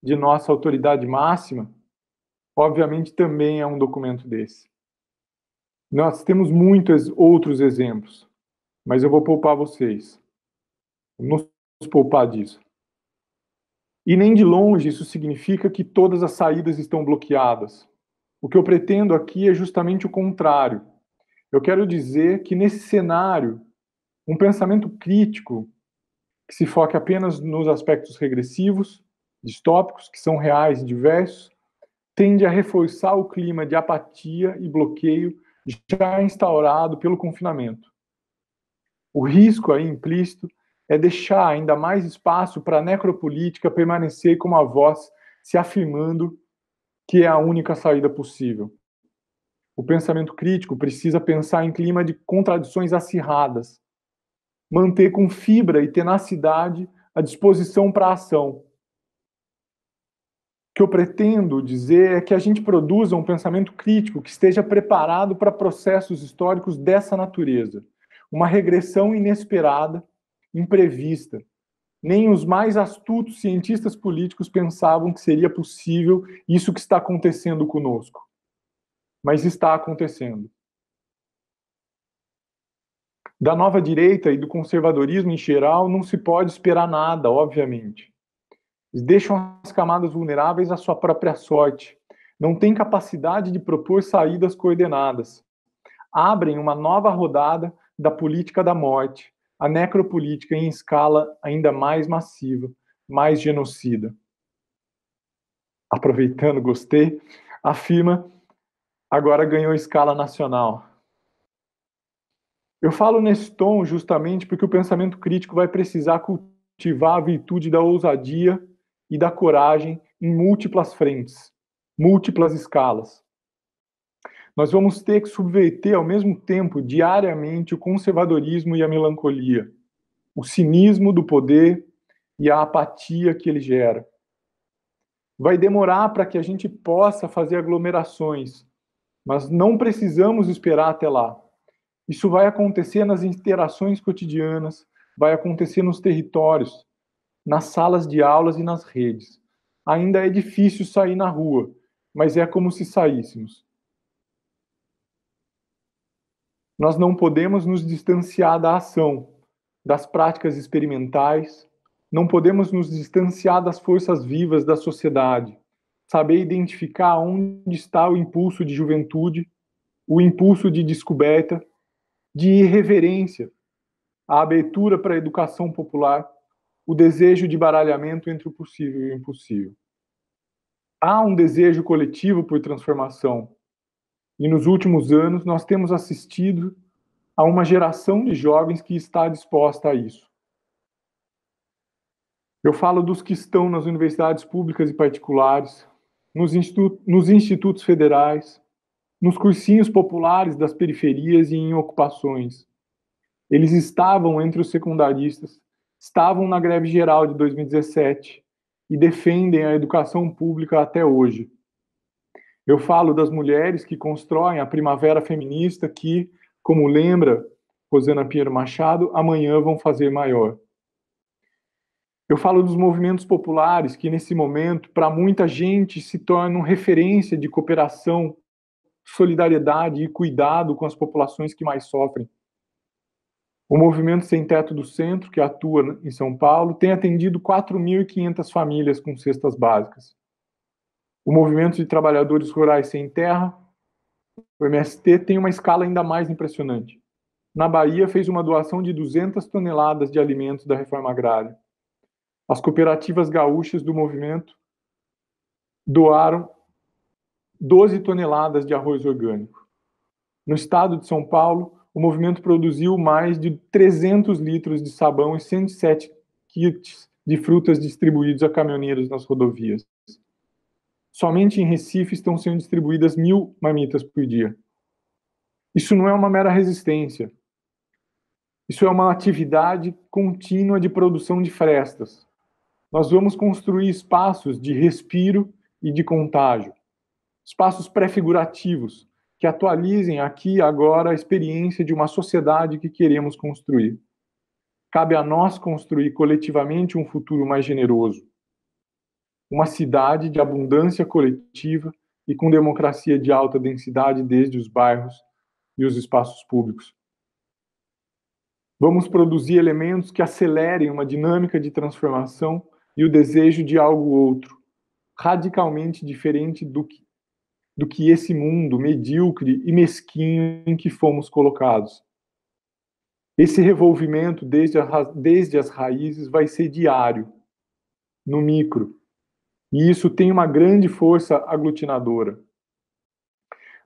de nossa autoridade máxima, obviamente também é um documento desse. Nós temos muitos outros exemplos, mas eu vou poupar vocês. Vamos poupar disso. E nem de longe isso significa que todas as saídas estão bloqueadas. O que eu pretendo aqui é justamente o contrário. Eu quero dizer que nesse cenário, um pensamento crítico que se foque apenas nos aspectos regressivos, distópicos, que são reais e diversos, tende a reforçar o clima de apatia e bloqueio já instaurado pelo confinamento. O risco aí implícito é deixar ainda mais espaço para a necropolítica permanecer como a voz se afirmando que é a única saída possível. O pensamento crítico precisa pensar em clima de contradições acirradas, manter com fibra e tenacidade a disposição para a ação. O que eu pretendo dizer é que a gente produza um pensamento crítico que esteja preparado para processos históricos dessa natureza, uma regressão inesperada, imprevista, nem os mais astutos cientistas políticos pensavam que seria possível isso que está acontecendo conosco. Mas está acontecendo. Da nova direita e do conservadorismo em geral, não se pode esperar nada, obviamente. Eles deixam as camadas vulneráveis à sua própria sorte. Não têm capacidade de propor saídas coordenadas. Abrem uma nova rodada da política da morte, a necropolítica em escala ainda mais massiva, mais genocida. Aproveitando, gostei, afirma agora ganhou escala nacional. Eu falo nesse tom justamente porque o pensamento crítico vai precisar cultivar a virtude da ousadia e da coragem em múltiplas frentes, múltiplas escalas. Nós vamos ter que subverter ao mesmo tempo, diariamente, o conservadorismo e a melancolia, o cinismo do poder e a apatia que ele gera. Vai demorar para que a gente possa fazer aglomerações, mas não precisamos esperar até lá. Isso vai acontecer nas interações cotidianas, vai acontecer nos territórios, nas salas de aulas e nas redes. Ainda é difícil sair na rua, mas é como se saíssemos. Nós não podemos nos distanciar da ação, das práticas experimentais, não podemos nos distanciar das forças vivas da sociedade, saber identificar onde está o impulso de juventude, o impulso de descoberta, de irreverência, a abertura para a educação popular, o desejo de baralhamento entre o possível e o impossível. Há um desejo coletivo por transformação, e nos últimos anos nós temos assistido a uma geração de jovens que está disposta a isso. Eu falo dos que estão nas universidades públicas e particulares, nos, institu nos institutos federais, nos cursinhos populares das periferias e em ocupações. Eles estavam entre os secundaristas, estavam na greve geral de 2017 e defendem a educação pública até hoje. Eu falo das mulheres que constroem a primavera feminista que, como lembra Rosana Pinheiro Machado, amanhã vão fazer maior. Eu falo dos movimentos populares que, nesse momento, para muita gente, se tornam referência de cooperação, solidariedade e cuidado com as populações que mais sofrem. O Movimento Sem Teto do Centro, que atua em São Paulo, tem atendido 4.500 famílias com cestas básicas. O Movimento de Trabalhadores Rurais Sem Terra, o MST, tem uma escala ainda mais impressionante. Na Bahia, fez uma doação de 200 toneladas de alimentos da reforma agrária. As cooperativas gaúchas do movimento doaram 12 toneladas de arroz orgânico. No estado de São Paulo, o movimento produziu mais de 300 litros de sabão e 107 kits de frutas distribuídos a caminhoneiros nas rodovias. Somente em Recife estão sendo distribuídas mil marmitas por dia. Isso não é uma mera resistência. Isso é uma atividade contínua de produção de frestas. Nós vamos construir espaços de respiro e de contágio, espaços pré-figurativos que atualizem aqui agora a experiência de uma sociedade que queremos construir. Cabe a nós construir coletivamente um futuro mais generoso, uma cidade de abundância coletiva e com democracia de alta densidade desde os bairros e os espaços públicos. Vamos produzir elementos que acelerem uma dinâmica de transformação e o desejo de algo outro, radicalmente diferente do que, do que esse mundo medíocre e mesquinho em que fomos colocados. Esse revolvimento desde, a, desde as raízes vai ser diário, no micro, e isso tem uma grande força aglutinadora.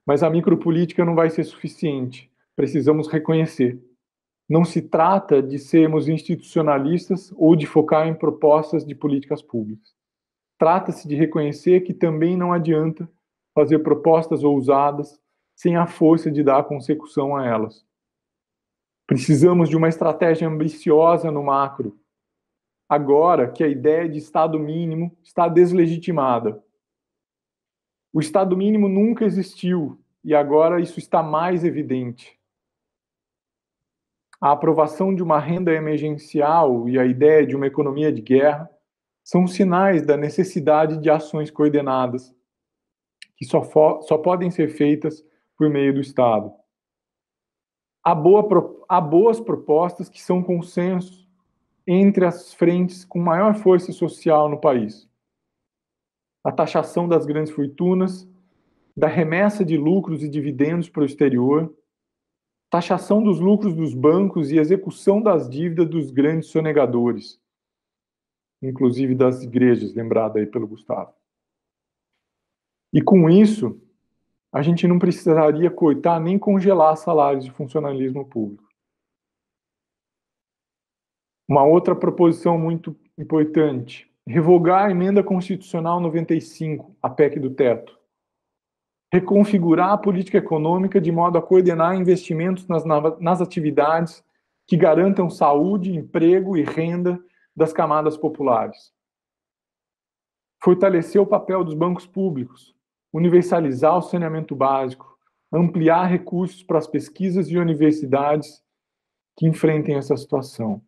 Mas a micropolítica não vai ser suficiente. Precisamos reconhecer. Não se trata de sermos institucionalistas ou de focar em propostas de políticas públicas. Trata-se de reconhecer que também não adianta fazer propostas ousadas sem a força de dar consecução a elas. Precisamos de uma estratégia ambiciosa no macro, agora que a ideia de Estado mínimo está deslegitimada. O Estado mínimo nunca existiu e agora isso está mais evidente. A aprovação de uma renda emergencial e a ideia de uma economia de guerra são sinais da necessidade de ações coordenadas, que só, só podem ser feitas por meio do Estado. Há, boa, há boas propostas que são consensos entre as frentes com maior força social no país. A taxação das grandes fortunas, da remessa de lucros e dividendos para o exterior, taxação dos lucros dos bancos e execução das dívidas dos grandes sonegadores, inclusive das igrejas, lembrado aí pelo Gustavo. E com isso, a gente não precisaria cortar nem congelar salários de funcionalismo público. Uma outra proposição muito importante: revogar a emenda constitucional 95, a PEC do teto. reconfigurar a política econômica de modo a coordenar investimentos nas, nas atividades que garantam saúde, emprego e renda das camadas populares. Fortalecer o papel dos bancos públicos, universalizar o saneamento básico, ampliar recursos para as pesquisas e universidades que enfrentem essa situação.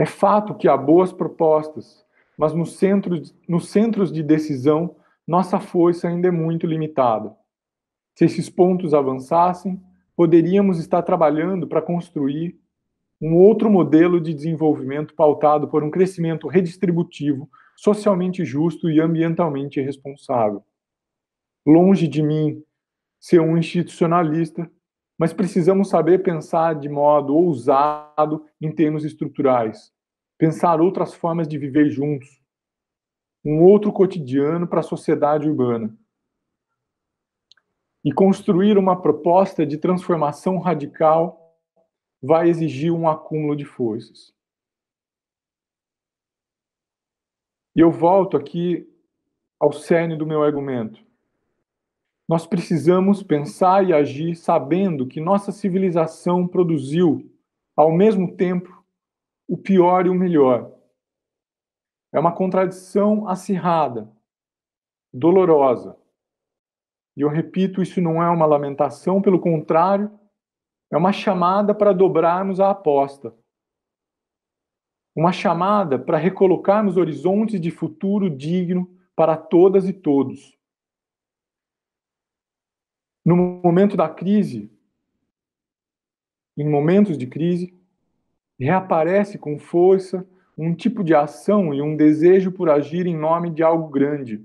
É fato que há boas propostas, mas nos centros, nos centros de decisão, nossa força ainda é muito limitada. Se esses pontos avançassem, poderíamos estar trabalhando para construir um outro modelo de desenvolvimento pautado por um crescimento redistributivo, socialmente justo e ambientalmente responsável. Longe de mim ser um institucionalista, mas precisamos saber pensar de modo ousado em termos estruturais, pensar outras formas de viver juntos, um outro cotidiano para a sociedade urbana. E construir uma proposta de transformação radical vai exigir um acúmulo de forças. E eu volto aqui ao cerne do meu argumento. Nós precisamos pensar e agir sabendo que nossa civilização produziu, ao mesmo tempo, o pior e o melhor. É uma contradição acirrada, dolorosa. E eu repito, isso não é uma lamentação, pelo contrário, é uma chamada para dobrarmos a aposta. Uma chamada para recolocarmos horizontes de futuro digno para todas e todos. No momento da crise, em momentos de crise, reaparece com força um tipo de ação e um desejo por agir em nome de algo grande,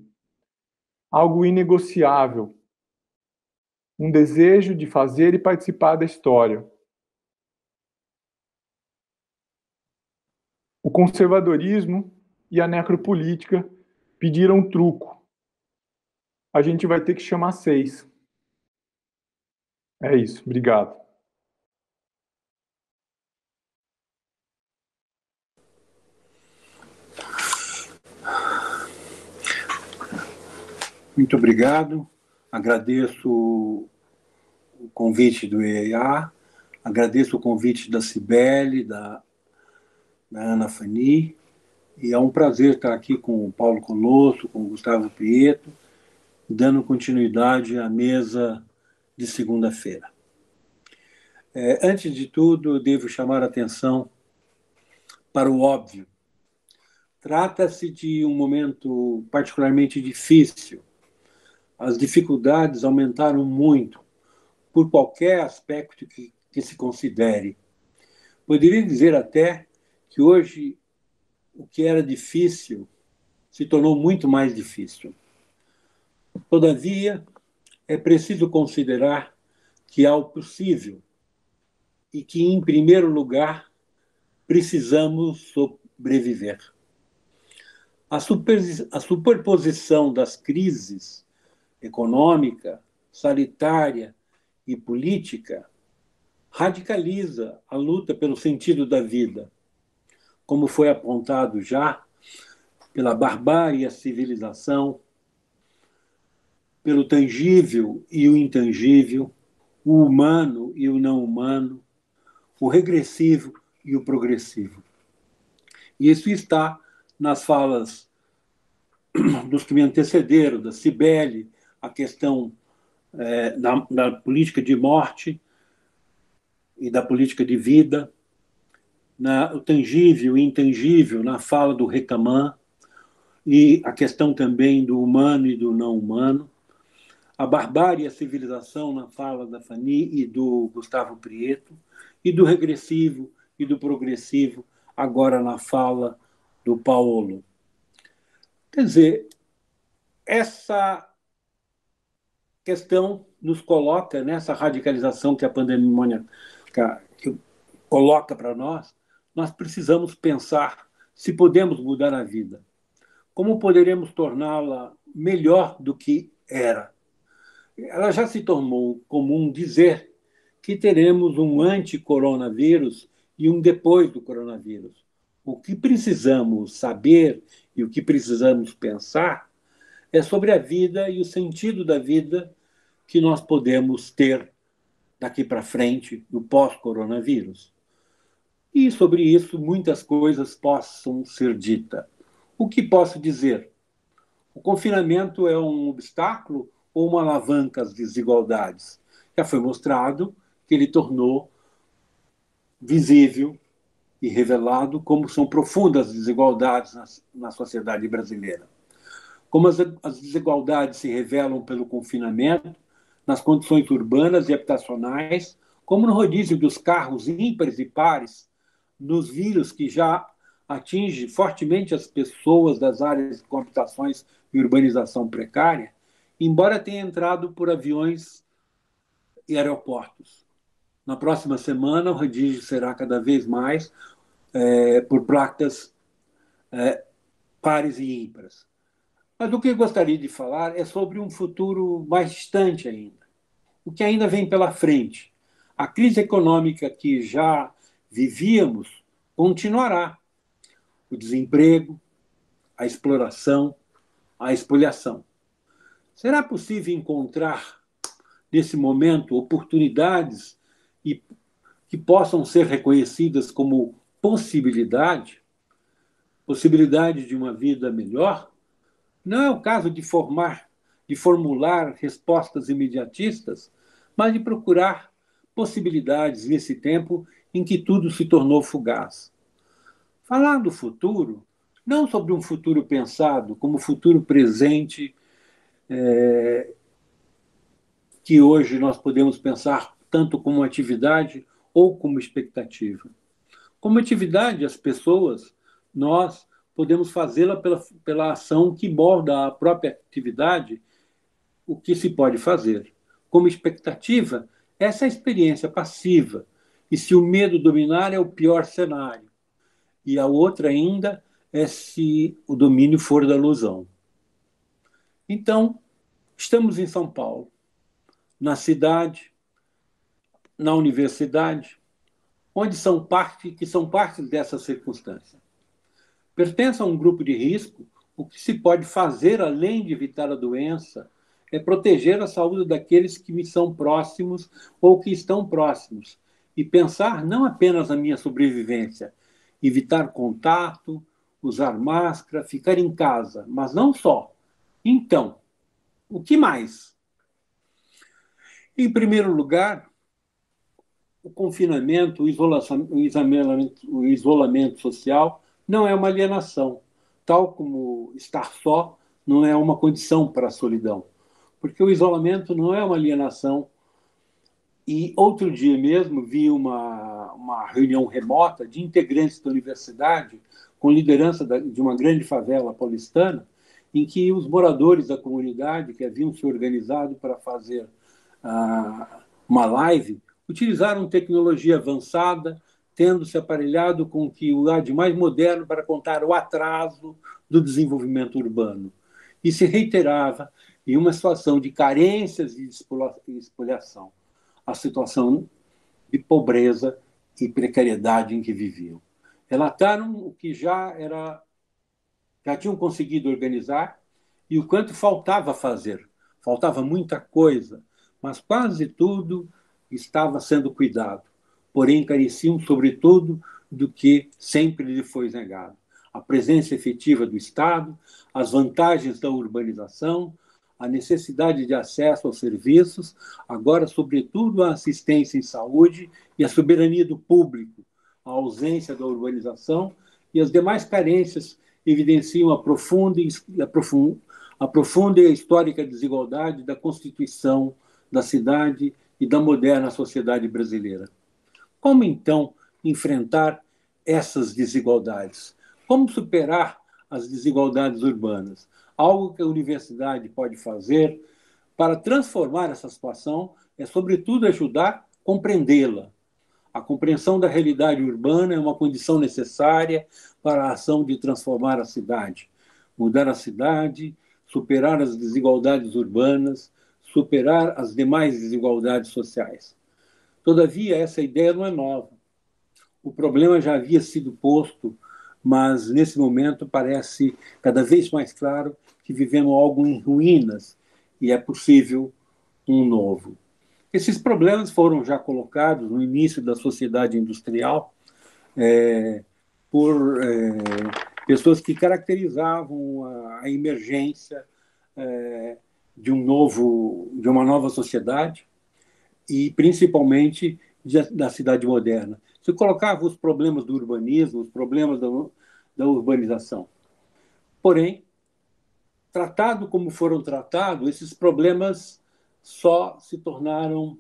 algo inegociável, um desejo de fazer e participar da história. O conservadorismo e a necropolítica pediram truco. A gente vai ter que chamar seis. É isso, obrigado. Muito obrigado. Agradeço o convite do EIA, agradeço o convite da Cibele, da, da Ana Fani, e é um prazer estar aqui com o Paulo Colosso, com o Gustavo Prieto, dando continuidade à mesa de segunda-feira. É, antes de tudo, devo chamar a atenção para o óbvio. Trata-se de um momento particularmente difícil. As dificuldades aumentaram muito, por qualquer aspecto que, que se considere. Poderia dizer até que hoje o que era difícil se tornou muito mais difícil. Todavia, é preciso considerar que há o possível e que, em primeiro lugar, precisamos sobreviver. A, super, a superposição das crises econômica, sanitária e política radicaliza a luta pelo sentido da vida, como foi apontado já pela barbárie e a civilização, pelo tangível e o intangível, o humano e o não humano, o regressivo e o progressivo. E isso está nas falas dos que me antecederam, da Cibele, a questão é, da, da política de morte e da política de vida, na, o tangível e intangível na fala do Recamã, e a questão também do humano e do não humano, a Barbárie e a Civilização, na fala da Fanny e do Gustavo Prieto, e do regressivo e do progressivo, agora na fala do Paulo. Quer dizer, essa questão nos coloca nessa radicalização que a pandemia que coloca para nós, nós precisamos pensar se podemos mudar a vida. Como poderemos torná-la melhor do que era? Ela já se tornou comum dizer que teremos um anti-coronavírus e um depois do coronavírus. O que precisamos saber e o que precisamos pensar é sobre a vida e o sentido da vida que nós podemos ter daqui para frente, no pós-coronavírus. E sobre isso muitas coisas possam ser ditas. O que posso dizer? O confinamento é um obstáculo ou uma alavanca às desigualdades? Já foi mostrado que ele tornou visível e revelado como são profundas as desigualdades na, na sociedade brasileira. Como as, as desigualdades se revelam pelo confinamento, nas condições urbanas e habitacionais, como no rodízio dos carros ímpares e pares, nos vírus que já atinge fortemente as pessoas das áreas com habitações e urbanização precária, embora tenha entrado por aviões e aeroportos. Na próxima semana, o rodízio será cada vez mais é, por placas é, pares e ímpares. Mas o que eu gostaria de falar é sobre um futuro mais distante ainda. O que ainda vem pela frente. A crise econômica que já vivíamos continuará. O desemprego, a exploração, a expoliação. Será possível encontrar, nesse momento, oportunidades e que possam ser reconhecidas como possibilidade, possibilidade de uma vida melhor? Não é o caso de formar, de formular respostas imediatistas, mas de procurar possibilidades nesse tempo em que tudo se tornou fugaz. Falar do futuro, não sobre um futuro pensado como futuro presente, é, que hoje nós podemos pensar tanto como atividade ou como expectativa. Como atividade, as pessoas, nós podemos fazê-la pela, pela ação que molda a própria atividade, o que se pode fazer. Como expectativa, essa é a experiência passiva. E se o medo dominar, é o pior cenário. E a outra ainda é se o domínio for da ilusão. Então, estamos em São Paulo, na cidade, na universidade, onde são parte, que são parte dessa circunstância. Pertence a um grupo de risco, o que se pode fazer além de evitar a doença é proteger a saúde daqueles que me são próximos ou que estão próximos e pensar não apenas na minha sobrevivência, evitar contato, usar máscara, ficar em casa, mas não só. Então, o que mais? Em primeiro lugar, o confinamento, o isolamento, o isolamento social não é uma alienação, tal como estar só não é uma condição para a solidão, porque o isolamento não é uma alienação. E outro dia mesmo vi uma, uma reunião remota de integrantes da universidade com liderança de uma grande favela paulistana, em que os moradores da comunidade que haviam se organizado para fazer uh, uma live utilizaram tecnologia avançada, tendo se aparelhado com o que há de mais moderno para contar o atraso do desenvolvimento urbano. E se reiterava em uma situação de carências e expoliação, a situação de pobreza e precariedade em que viviam. Relataram o que já era já tinham conseguido organizar e o quanto faltava fazer. Faltava muita coisa, mas quase tudo estava sendo cuidado. Porém, careciam, sobretudo, do que sempre lhe foi negado: a presença efetiva do Estado, as vantagens da urbanização, a necessidade de acesso aos serviços, agora, sobretudo, a assistência em saúde e a soberania do público, a ausência da urbanização e as demais carências evidenciam a profunda, a profunda, a profunda e histórica desigualdade da constituição da cidade e da moderna sociedade brasileira. Como, então, enfrentar essas desigualdades? Como superar as desigualdades urbanas? Algo que a universidade pode fazer para transformar essa situação é, sobretudo, ajudar a compreendê-la. A compreensão da realidade urbana é uma condição necessária para a ação de transformar a cidade, mudar a cidade, superar as desigualdades urbanas, superar as demais desigualdades sociais. Todavia, essa ideia não é nova. O problema já havia sido posto, mas nesse momento parece cada vez mais claro que vivemos algo em ruínas e é possível um novo. Esses problemas foram já colocados no início da sociedade industrial é, por é, pessoas que caracterizavam a, a emergência é, de um novo, de uma nova sociedade e principalmente de, da cidade moderna. Se colocava os problemas do urbanismo, os problemas da, da urbanização. Porém, tratado como foram tratados, esses problemas só se tornaram,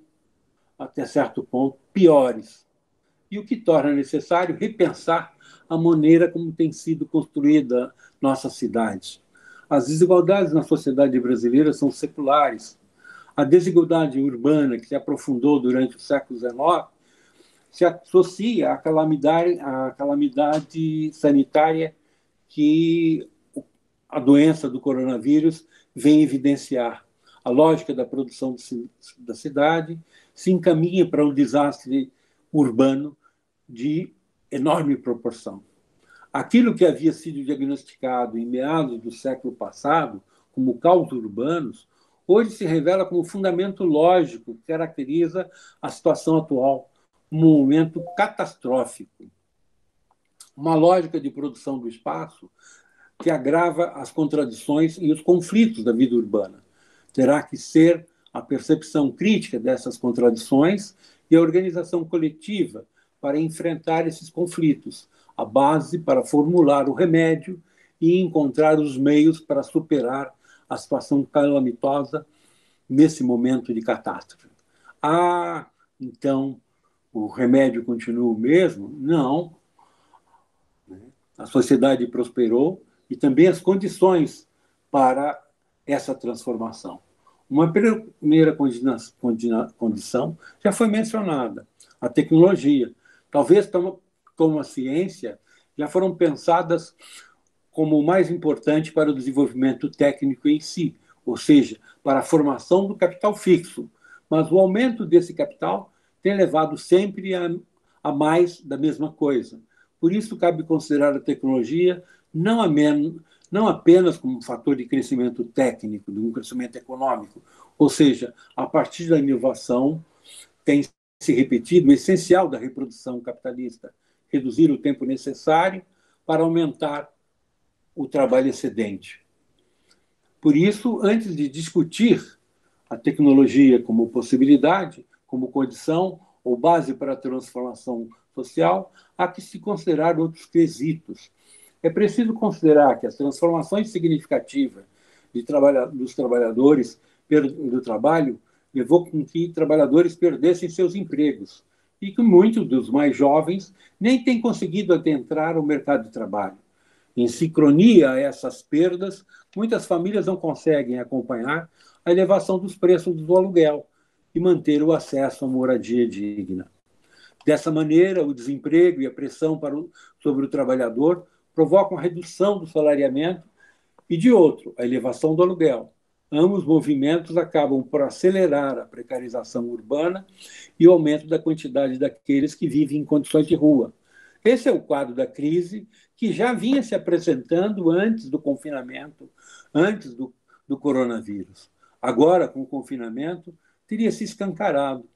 até certo ponto, piores. E o que torna necessário repensar a maneira como tem sido construída nossa cidade. As desigualdades na sociedade brasileira são seculares. A desigualdade urbana, que se aprofundou durante o século XIX, se associa à calamidade, à calamidade sanitária que a doença do coronavírus vem evidenciar. A lógica da produção da cidade se encaminha para um desastre urbano de enorme proporção. Aquilo que havia sido diagnosticado em meados do século passado como caos urbanos, hoje se revela como fundamento lógico que caracteriza a situação atual, um momento catastrófico. Uma lógica de produção do espaço que agrava as contradições e os conflitos da vida urbana. Terá que ser a percepção crítica dessas contradições e a organização coletiva para enfrentar esses conflitos, a base para formular o remédio e encontrar os meios para superar a situação calamitosa nesse momento de catástrofe. Ah, então o remédio continua o mesmo? Não. A sociedade prosperou e também as condições para essa transformação. Uma primeira condição já foi mencionada: a tecnologia. Talvez, como a ciência, já foram pensadas como o mais importante para o desenvolvimento técnico em si, ou seja, para a formação do capital fixo. Mas o aumento desse capital tem levado sempre a, a mais da mesma coisa. Por isso, cabe considerar a tecnologia não, a menos, não apenas como um fator de crescimento técnico, de um crescimento econômico, ou seja, a partir da inovação tem se repetido o essencial da reprodução capitalista, reduzir o tempo necessário para aumentar o trabalho excedente. Por isso, antes de discutir a tecnologia como possibilidade, como condição ou base para a transformação social, há que se considerar outros quesitos é preciso considerar que as transformações significativas trabalha, dos trabalhadores do trabalho levou com que trabalhadores perdessem seus empregos e que muitos dos mais jovens nem têm conseguido adentrar o mercado de trabalho. Em sincronia a essas perdas, muitas famílias não conseguem acompanhar a elevação dos preços do aluguel e manter o acesso à moradia digna. Dessa maneira, o desemprego e a pressão o, sobre o trabalhador provocam a redução do salariamento e, de outro, a elevação do aluguel. Ambos movimentos acabam por acelerar a precarização urbana e o aumento da quantidade daqueles que vivem em condições de rua. Esse é o quadro da crise que já vinha se apresentando antes do confinamento, antes do, do coronavírus. Agora, com o confinamento, teria se escancarado.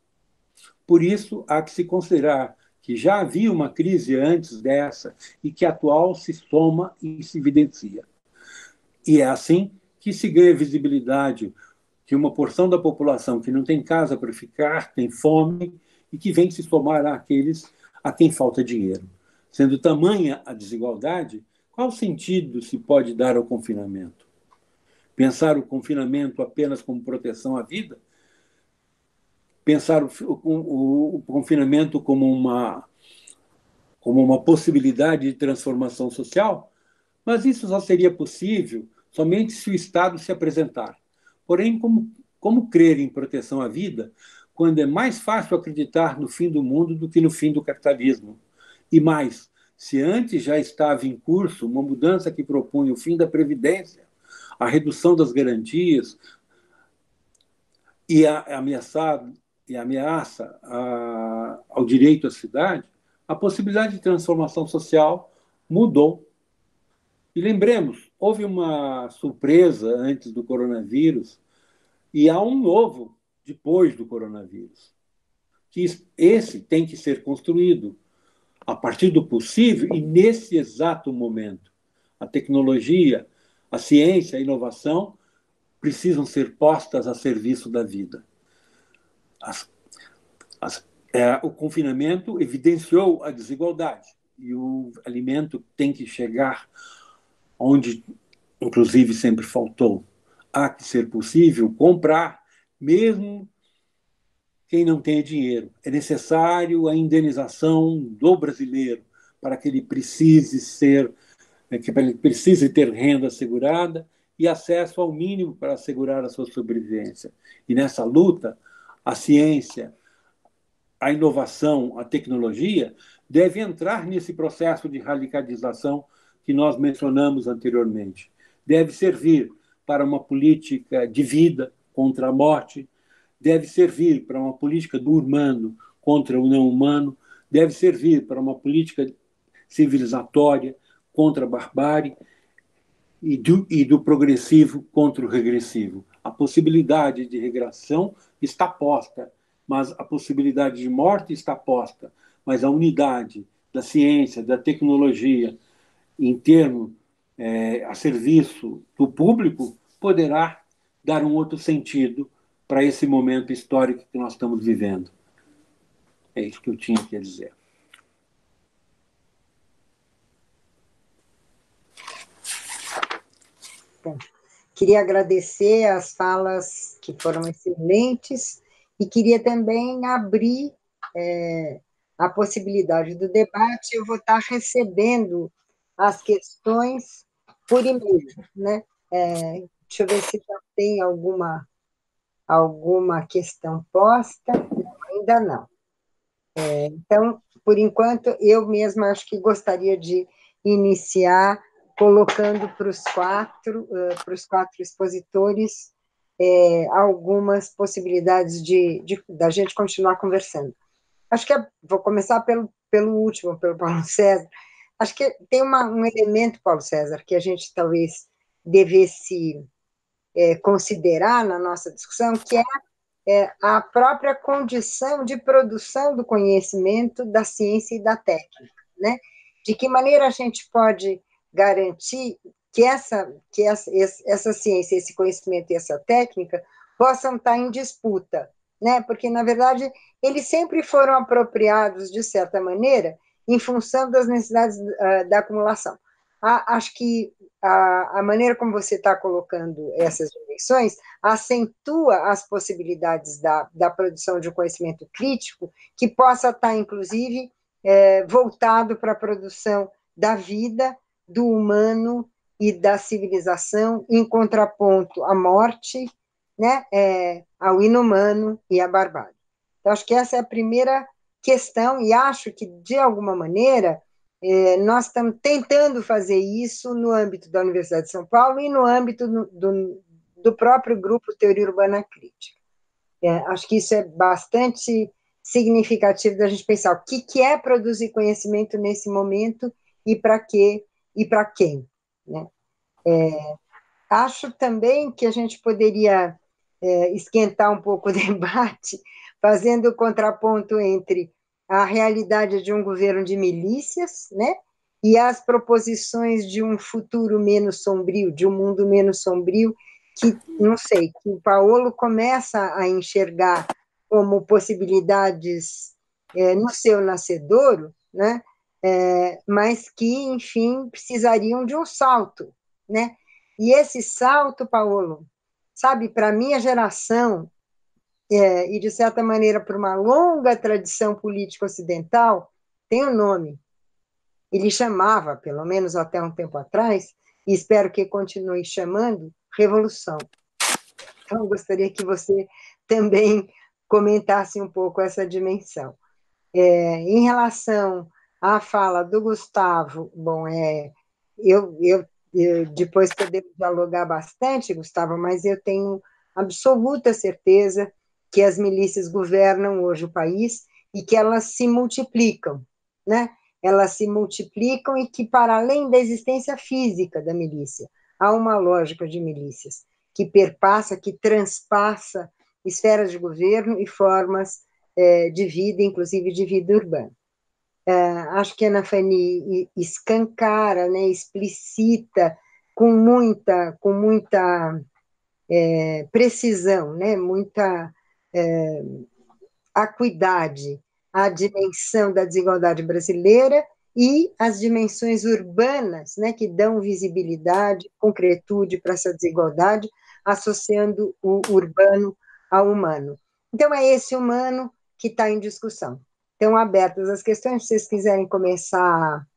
Por isso, há que se considerar que já havia uma crise antes dessa e que a atual se soma e se evidencia. E é assim que se ganha visibilidade que uma porção da população que não tem casa para ficar, tem fome e que vem se somar àqueles a quem falta dinheiro. Sendo tamanha a desigualdade, qual sentido se pode dar ao confinamento? Pensar o confinamento apenas como proteção à vida pensar o, o, o confinamento como uma, como uma possibilidade de transformação social, mas isso só seria possível somente se o Estado se apresentar. Porém, como, como crer em proteção à vida quando é mais fácil acreditar no fim do mundo do que no fim do capitalismo? E mais, se antes já estava em curso uma mudança que propunha o fim da Previdência, a redução das garantias e a, ameaçar e ameaça a, ao direito à cidade, a possibilidade de transformação social mudou. E lembremos houve uma surpresa antes do coronavírus e há um novo depois do coronavírus. Que esse tem que ser construído a partir do possível e nesse exato momento. A tecnologia, a ciência, a inovação precisam ser postas a serviço da vida. As, as, é, o confinamento evidenciou a desigualdade e o alimento tem que chegar onde, inclusive, sempre faltou. Há que ser possível comprar, mesmo quem não tem dinheiro. É necessário a indenização do brasileiro para que ele precise ser, né, que ele precise ter renda assegurada e acesso ao mínimo para assegurar a sua sobrevivência. E nessa luta, a ciência, a inovação, a tecnologia deve entrar nesse processo de radicalização que nós mencionamos anteriormente. Deve servir para uma política de vida contra a morte, deve servir para uma política do humano contra o não humano, deve servir para uma política civilizatória contra a barbárie e do, e do progressivo contra o regressivo. A possibilidade de regressão está posta, mas a possibilidade de morte está posta, mas a unidade da ciência, da tecnologia, em termos é, a serviço do público, poderá dar um outro sentido para esse momento histórico que nós estamos vivendo. É isso que eu tinha que dizer. Bom, queria agradecer as falas que foram excelentes e queria também abrir é, a possibilidade do debate. Eu vou estar recebendo as questões por e-mail, né? É, deixa eu ver se tem alguma alguma questão posta. ainda não. É, então, por enquanto, eu mesma acho que gostaria de iniciar colocando para os quatro, uh, para os quatro expositores, é, algumas possibilidades de, de, da gente continuar conversando. Acho que é, vou começar pelo, pelo último, pelo Paulo César. Acho que tem uma, um elemento, Paulo César, que a gente talvez devesse é, considerar na nossa discussão, que é, é a própria condição de produção do conhecimento da ciência e da técnica, né? De que maneira a gente pode garantir que essa, que essa, essa ciência, esse conhecimento e essa técnica possam estar em disputa, né? Porque, na verdade, eles sempre foram apropriados, de certa maneira, em função das necessidades uh, da acumulação. Ah, acho que a, a, maneira como você está colocando essas dimensões acentua as possibilidades da, da produção de um conhecimento crítico que possa estar, inclusive, é, voltado para a produção da vida, do humano e da civilização, em contraponto à morte, né, é, ao inumano e à barbárie. Então, acho que essa é a primeira questão, e acho que, de alguma maneira, é, nós estamos tentando fazer isso no âmbito da Universidade de São Paulo e no âmbito do, do, próprio grupo Teoria Urbana Crítica. É, acho que isso é bastante significativo da gente pensar o que, que é produzir conhecimento nesse momento e para quê e para quem. Né? É, acho também que a gente poderia é, esquentar um pouco o debate, fazendo o contraponto entre a realidade de um governo de milícias, né? E as proposições de um futuro menos sombrio, de um mundo menos sombrio, que, não sei, que o Paulo começa a enxergar como possibilidades é, no seu nascedouro, né? É, mas que, enfim, precisariam de um salto, né? E esse salto, Paulo, sabe, para a minha geração, é, e, de certa maneira, por uma longa tradição política ocidental, tem um nome. Ele chamava, pelo menos até um tempo atrás, e espero que continue chamando, revolução. Então, gostaria que você também comentasse um pouco essa dimensão. É, em relação à fala do Gustavo, bom, é, eu, eu, eu depois podemos dialogar bastante, Gustavo, mas eu tenho absoluta certeza que as milícias governam hoje o país e que elas se multiplicam, né? Elas se multiplicam e que, para além da existência física da milícia, a uma lógica de milícias que perpassa, que transpassa esferas de governo e formas é, de vida, inclusive de vida urbana. É, acho que a Ana Fani escancara, né, explicita com muita, com muita é, precisão, né, muita é, acuidade a dimensão da desigualdade brasileira e as dimensões urbanas, né, que dão visibilidade, concretude para essa desigualdade, associando o urbano ao humano. Então, é esse humano que está em discussão. Estão abertas as questões, se vocês quiserem começar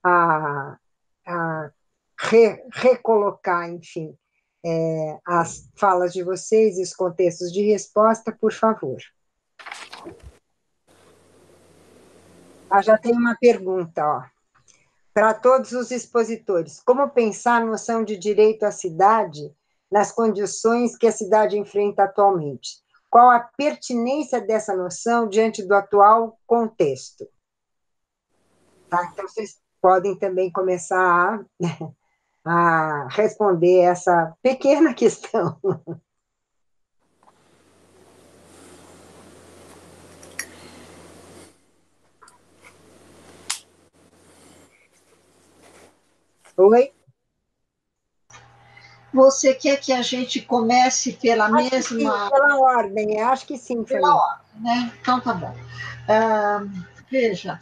a, a re, recolocar, enfim, é, as falas de vocês e os contextos de resposta, por favor. Ah, já tem uma pergunta, ó. Para todos os expositores, como pensar a noção de direito à cidade nas condições que a cidade enfrenta atualmente? Qual a pertinência dessa noção diante do atual contexto? Tá? Então, vocês podem também começar a, a responder essa pequena questão. Oi? Você quer que a gente comece pela acho mesma. Sim, pela ordem, acho que sim. Pela ordem, né? Então tá bom. Uh, veja,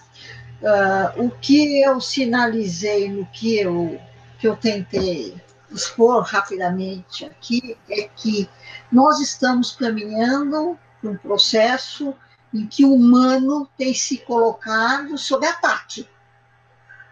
uh, o que eu sinalizei no que eu, que eu tentei expor rapidamente aqui é que nós estamos caminhando para um processo em que o humano tem se colocado sob ataque.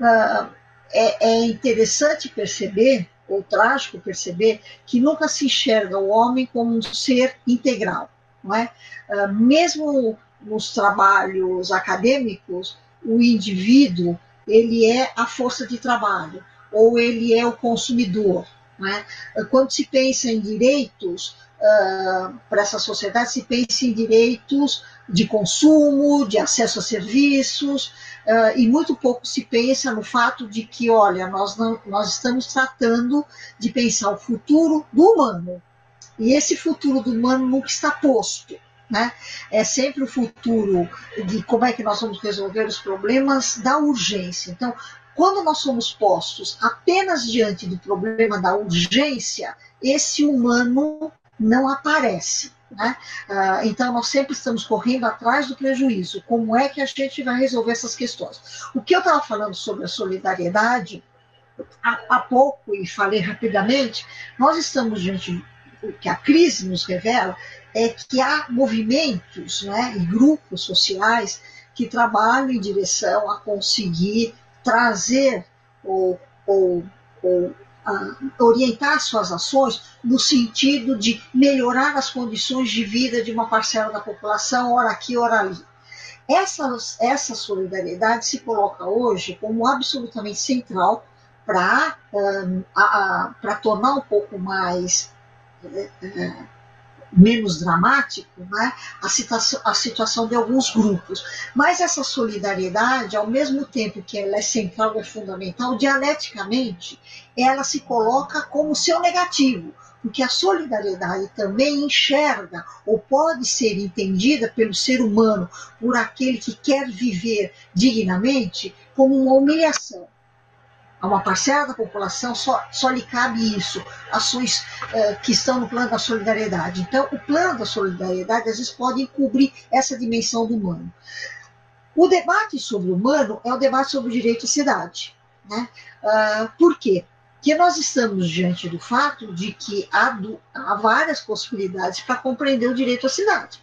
Uh, é, é interessante perceber, ou trágico perceber, que nunca se enxerga o homem como um ser integral. Não é? Uh, mesmo nos trabalhos acadêmicos, o indivíduo ele é a força de trabalho ou ele é o consumidor. Né? Quando se pensa em direitos uh, para essa sociedade, se pensa em direitos de consumo, de acesso a serviços, uh, e muito pouco se pensa no fato de que, olha, nós, não, nós estamos tratando de pensar o futuro do humano. E esse futuro do humano nunca está posto. Né? É sempre o futuro de como é que nós vamos resolver os problemas da urgência. Então, quando nós somos postos apenas diante do problema da urgência, esse humano não aparece. Né? Ah, então, nós sempre estamos correndo atrás do prejuízo. Como é que a gente vai resolver essas questões? O que eu estava falando sobre a solidariedade, há, há pouco, e falei rapidamente, nós estamos diante o que a crise nos revela é que há movimentos né, e grupos sociais que trabalham em direção a conseguir trazer ou, ou, ou orientar suas ações no sentido de melhorar as condições de vida de uma parcela da população, ora aqui, ora ali. Essa, essa solidariedade se coloca hoje como absolutamente central para um, tornar um pouco mais uh, menos dramático né, a, situação, a situação de alguns grupos. Mas essa solidariedade, ao mesmo tempo que ela é central e fundamental, dialeticamente, ela se coloca como seu negativo, porque a solidariedade também enxerga ou pode ser entendida pelo ser humano, por aquele que quer viver dignamente, como uma humilhação a uma parcela da população só, só lhe cabe isso, ações eh, que estão no plano da solidariedade. Então, o plano da solidariedade às vezes pode encobrir essa dimensão do humano. O debate sobre o humano é o debate sobre o direito à cidade. Né? Uh, por quê? Porque nós estamos diante do fato de que há, do, há várias possibilidades para compreender o direito à cidade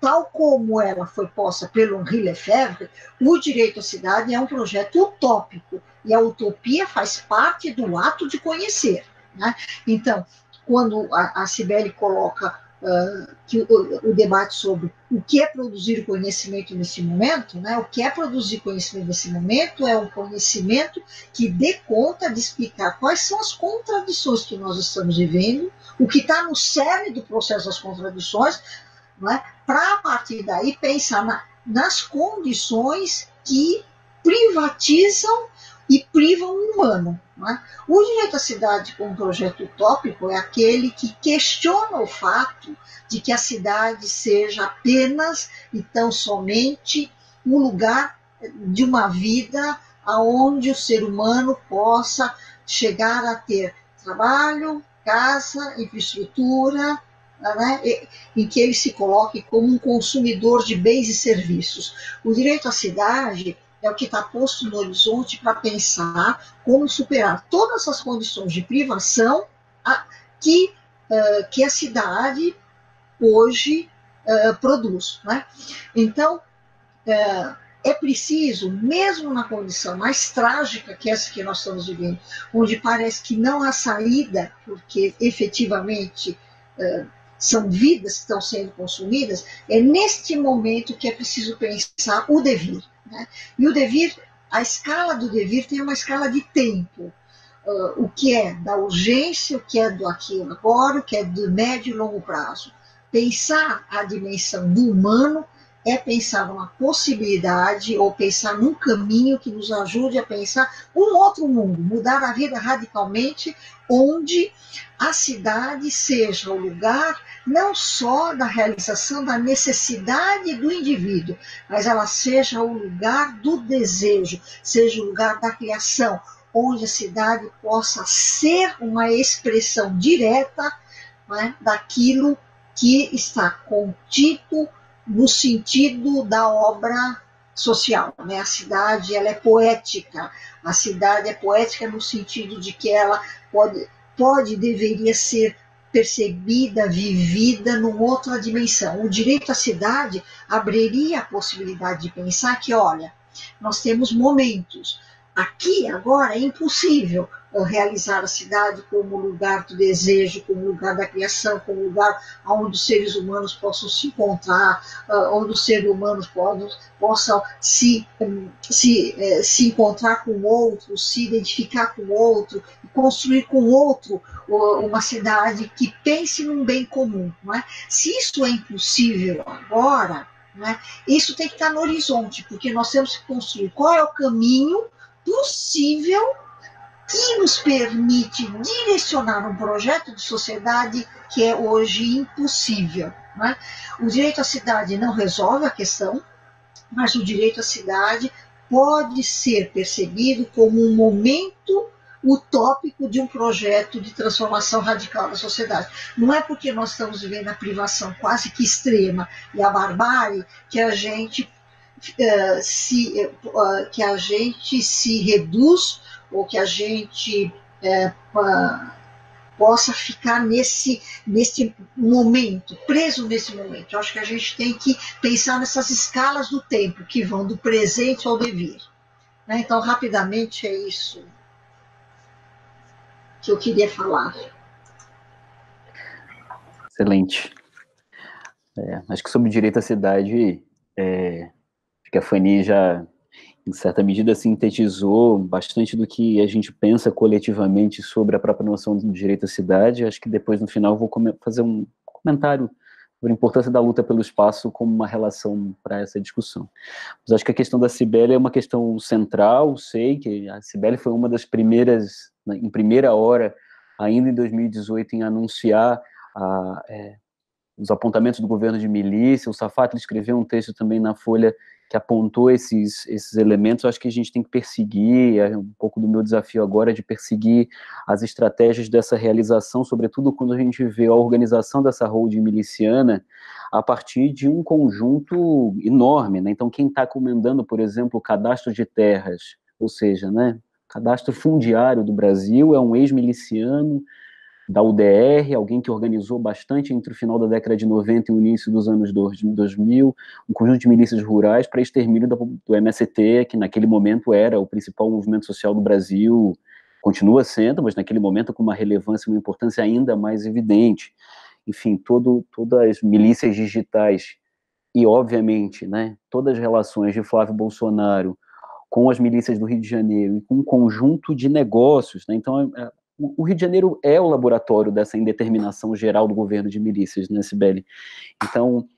tal como ela foi posta pelo Henri Lefebvre, o direito à cidade é um projeto utópico e a utopia faz parte do ato de conhecer. Né? Então, quando a, a Cibele coloca uh, que o, o, debate sobre o que é produzir conhecimento nesse momento, né? o que é produzir conhecimento nesse momento é um conhecimento que dê conta de explicar quais são as contradições que nós estamos vivendo, o que está no cerne do processo das contradições, né? para a partir daí pensar na, nas condições que privatizam e privam o humano. É? O direito à cidade como projeto utópico é aquele que questiona o fato de que a cidade seja apenas e tão somente um lugar de uma vida aonde o ser humano possa chegar a ter trabalho, casa, infraestrutura, né, em que ele se coloque como um consumidor de bens e serviços. O direito à cidade é o que está posto no horizonte para pensar como superar todas as condições de privação a, que, uh, que a cidade hoje uh, produz. Né? Então, uh, é preciso, mesmo na condição mais trágica que essa que nós estamos vivendo, onde parece que não há saída, porque efetivamente são vidas que estão sendo consumidas, é neste momento que é preciso pensar o devir. Né? E o devir, a escala do devir tem uma escala de tempo. Uh, o que é da urgência, o que é do aqui agora, o que é do médio e longo prazo. Pensar a dimensão do humano é pensar numa possibilidade ou pensar num caminho que nos ajude a pensar um outro mundo, mudar a vida radicalmente, onde a cidade seja o lugar não só da realização da necessidade do indivíduo, mas ela seja o lugar do desejo, seja o lugar da criação, onde a cidade possa ser uma expressão direta né, daquilo que está contido no sentido da obra social. Né? A cidade ela é poética, a cidade é poética no sentido de que ela pode, pode deveria ser percebida, vivida numa outra dimensão. O direito à cidade abriria a possibilidade de pensar que, olha, nós temos momentos. Aqui, agora, é impossível, realizar a cidade como lugar do desejo, como lugar da criação, como lugar onde os seres humanos possam se encontrar, ah, onde os seres humanos possam, se, se, eh, se encontrar com o outro, se identificar com o outro, construir com o outro uma cidade que pense num bem comum. Não é? Se isso é impossível agora, é? isso tem que estar no horizonte, porque nós temos que construir qual é o caminho possível que nos permite direcionar um projeto de sociedade que é hoje impossível. É? O direito à cidade não resolve a questão, mas o direito à cidade pode ser percebido como um momento utópico de um projeto de transformação radical da sociedade. Não é porque nós estamos vivendo a privação quase que extrema e a barbárie que a gente uh, se uh, que a gente se reduz ou que a gente é, possa ficar nesse, nesse momento, preso nesse momento. Eu acho que a gente tem que pensar nessas escalas do tempo, que vão do presente ao devir. Né? Então, rapidamente, é isso que eu queria falar. Excelente. É, acho que sobre o direito à cidade, é, acho que a Fanny já em certa medida, sintetizou bastante do que a gente pensa coletivamente sobre a própria noção do direito à cidade. Acho que depois, no final, vou fazer um comentário sobre a importância da luta pelo espaço como uma relação para essa discussão. Mas acho que a questão da Cibele é uma questão central, sei que a Cibele foi uma das primeiras, né, em primeira hora, ainda em 2018, em anunciar a, é, os apontamentos do governo de milícia, o Safato escreveu um texto também na Folha que apontou esses, esses elementos, acho que a gente tem que perseguir, é um pouco do meu desafio agora de perseguir as estratégias dessa realização, sobretudo quando a gente vê a organização dessa holding miliciana a partir de um conjunto enorme, né? Então, quem está comandando, por exemplo, o cadastro de terras, ou seja, né, cadastro fundiário do Brasil é um ex-miliciano, da UDR, alguém que organizou bastante entre o final da década de 90 e o início dos anos 2000, um conjunto de milícias rurais para extermínio do, MST, que naquele momento era o principal movimento social do Brasil, continua sendo, mas naquele momento com uma relevância e uma importância ainda mais evidente. Enfim, todo, todas as milícias digitais e, obviamente, né, todas as relações de Flávio Bolsonaro com as milícias do Rio de Janeiro e com um conjunto de negócios. Né? Então, é, o Rio de Janeiro é o laboratório dessa indeterminação geral do governo de milícias, né, Sibeli? Então,